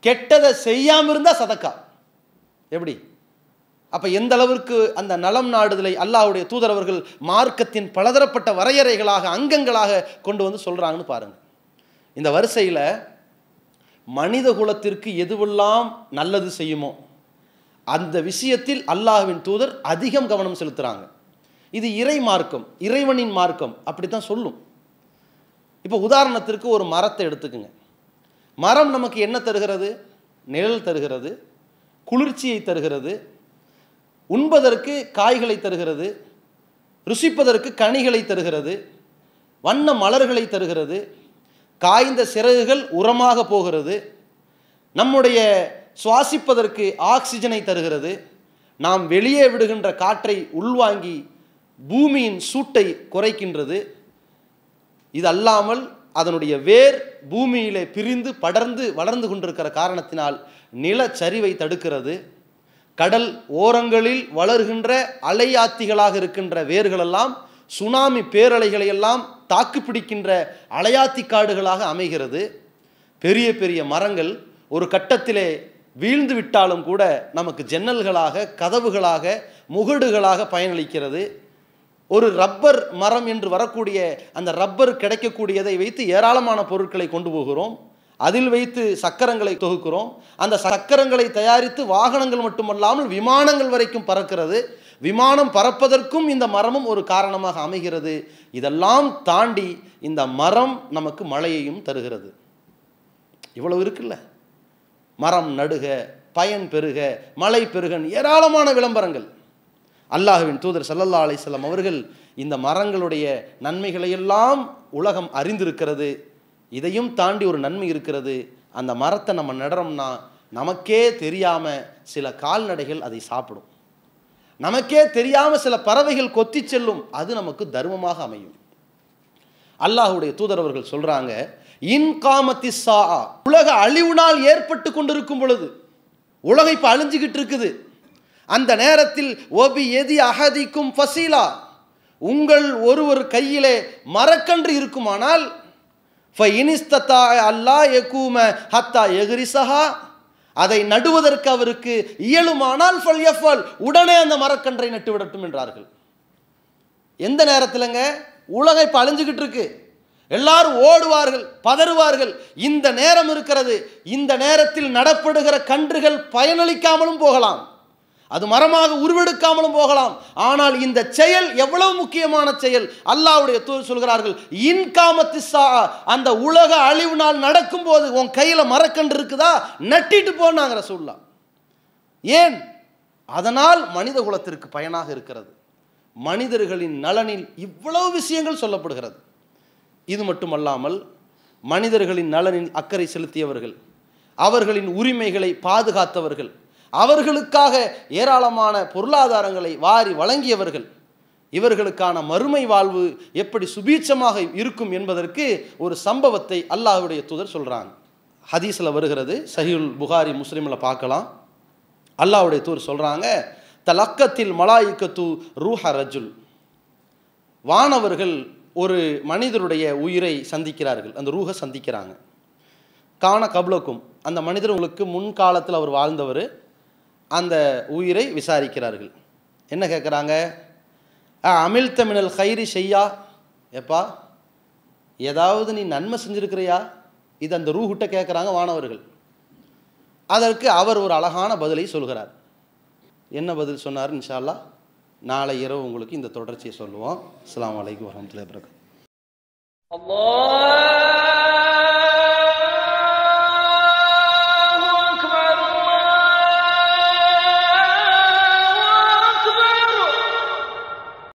கெட்டதை செய்யாமல் இருந்தால் சதக்கா. எப்படி? அப்போ எந்த அளவிற்கு அந்த நலம் நாடுதலை அல்லாஹ்வுடைய தூதரவர்கள் மார்க்கத்தின் பலதரப்பட்ட வரையறைகளாக அங்கங்களாக கொண்டு வந்து சொல்கிறாங்கன்னு பாருங்கள் இந்த வரிசையில் மனித குலத்திற்கு எதுவெல்லாம் நல்லது செய்யுமோ அந்த விஷயத்தில் அல்லாஹ்வின் தூதர் அதிகம் கவனம் செலுத்துகிறாங்க இது இறை மார்க்கம் இறைவனின் மார்க்கம் அப்படி தான் சொல்லும். இப்போ உதாரணத்திற்கு ஒரு மரத்தை எடுத்துக்குங்க. மரம் நமக்கு என்ன தருகிறது? நிழல் தருகிறது குளிர்ச்சியை தருகிறது உண்பதற்கு காய்களை தருகிறது ருசிப்பதற்கு கனிகளை தருகிறது வண்ண மலர்களை தருகிறது காய்ந்த சிறகுகள் உரமாக போகிறது நம்முடைய சுவாசிப்பதற்கு ஆக்சிஜனை தருகிறது நாம் வெளியே விடுகின்ற காற்றை உள்வாங்கி பூமியின் சூட்டை குறைக்கின்றது இது அல்லாமல் அதனுடைய வேர் பூமியிலே பிரிந்து படர்ந்து வளர்ந்து கொண்டிருக்கிற காரணத்தினால் நிலச்சரிவை தடுக்கிறது. கடல் ஓரங்களில் வளர்கின்ற அலையாத்திகளாக இருக்கின்ற வேர்களெல்லாம் சுனாமி பேரலைகளை எல்லாம் தாக்குப்பிடிக்கின்ற அலையாத்தி காடுகளாக அமைகிறது. பெரிய பெரிய மரங்கள் ஒரு கட்டத்திலே வீழ்ந்து விட்டாலும் கூட நமக்கு ஜன்னல்களாக கதவுகளாக முகடுகளாக பயனளிக்கிறது. ஒரு ரப்பர் மரம் என்று வரக்கூடிய அந்த ரப்பர் கிடைக்கக்கூடியதை வைத்து ஏராளமான பொருட்களை கொண்டு போகிறோம். அதில் வைத்து சக்கரங்களை தொகுக்கிறோம். அந்த சக்கரங்களை தயாரித்து வாகனங்கள் மட்டுமல்லாமல் விமானங்கள் வரைக்கும் பறக்கிறது. விமானம் பறப்பதற்கும் இந்த மரமும் ஒரு காரணமாக அமைகிறது. இதெல்லாம் தாண்டி இந்த மரம் நமக்கு மழையையும் தருகிறது. இவ்வளவு இருக்குல்ல? மரம் நடுக பயன் பெருக மழை பெருகன் ஏராளமான விளம்பரங்கள். அல்லாஹுவின் தூதர் சல்லல்லா அலிஸ்லாம் அவர்கள் இந்த மரங்களுடைய நன்மைகளையெல்லாம் உலகம் அறிந்திருக்கிறது. இதையும் தாண்டி ஒரு நன்மை இருக்கிறது. அந்த மரத்தை நம்ம நடுறோம்னா நமக்கே தெரியாமல் சில கால்நடைகள் அதை சாப்பிடும். நமக்கே தெரியாமல் சில பறவைகள் கொத்தி செல்லும். அது நமக்கு தர்மமாக அமையும். அல்லாஹுடைய தூதர் அவர்கள் சொல்கிறாங்க இன்காமத்தி சா உலக அழிவு நாள் ஏற்பட்டு கொண்டிருக்கும் பொழுது உலகம் இப்போ அழிஞ்சுக்கிட்டு இருக்குது. அந்த நேரத்தில் ஒபி எதி அகதிக்கும் ஃபசீலா. உங்கள் ஒருவர் கையிலே மரக்கன்று இருக்குமானால் இனிஸ்தத்தா அல்லா எக்கூம ஹத்தா எகிரிசஹா அதை நடுவதற்கு அவருக்கு இயலுமானால் ஃபல் எஃபல் உடனே அந்த மரக்கன்றை நட்டு விடட்டும் என்றார்கள். எந்த நேரத்திலங்க? உலகம் இப்போ அழிஞ்சுக்கிட்டு இருக்கு. எல்லாரும் ஓடுவார்கள் பதறுவார்கள். இந்த நேரம் இருக்கிறது. இந்த நேரத்தில் நடப்படுகிற கன்றுகள் பயனளிக்காமலும் போகலாம். அது மரமாக உருவெடுக்காமலும் போகலாம். ஆனால் இந்த செயல் எவ்வளவு முக்கியமான செயல்? அல்லாவுடைய தூர் சொல்கிறார்கள் இன்காமத்து சா அந்த உலக அழிவு நாள் நடக்கும்போது உன் கையில் மரக்கன்று இருக்குதா? நட்டிட்டு போனாங்கிற சொல்லலாம் ஏன்? அதனால் மனித குலத்திற்கு பயனாக இருக்கிறது. மனிதர்களின் நலனில் இவ்வளவு விஷயங்கள் சொல்லப்படுகிறது. இது மட்டுமல்லாமல் மனிதர்களின் நலனில் அக்கறை செலுத்தியவர்கள் அவர்களின் உரிமைகளை பாதுகாத்தவர்கள் அவர்களுக்காக ஏராளமான பொருளாதாரங்களை வாரி வழங்கியவர்கள். இவர்களுக்கான மறுமை வாழ்வு எப்படி சுபீட்சமாக இருக்கும் என்பதற்கு ஒரு சம்பவத்தை அல்லாஹுடைய தூதர் சொல்கிறாங்க ஹதீஸில் வருகிறது சஹியுல் புகாரி முஸ்லீமில் பார்க்கலாம். அல்லாஹுடைய தூர் சொல்கிறாங்க தலக்கத்தில் மலாயிக்கத்து ரூஹ ரஜுல். வானவர்கள் ஒரு மனிதருடைய உயிரை சந்திக்கிறார்கள் அந்த ரூஹை சந்திக்கிறாங்க. காண கபலக்கும் அந்த மனிதர் உங்களுக்கு முன்காலத்தில் அவர் வாழ்ந்தவர். அந்த உயிரை விசாரிக்கிறார்கள். என்ன கேட்குறாங்க? அமில் தமிழல் ஹைரி செய்யா? எப்பா ஏதாவது நீ நன்மை செஞ்சுருக்கிறியா? இது அந்த ரூஹுட்ட கேட்குறாங்க வானவர்கள். அதற்கு அவர் ஒரு அழகான பதிலை சொல்கிறார். என்ன பதில் சொன்னார் இன்ஷால்லா நாளை இரவு உங்களுக்கு இந்த தொடர்ச்சியை சொல்லுவோம். அஸ்லாம் வலைக்கம் வரமத்துல வரகம் Allah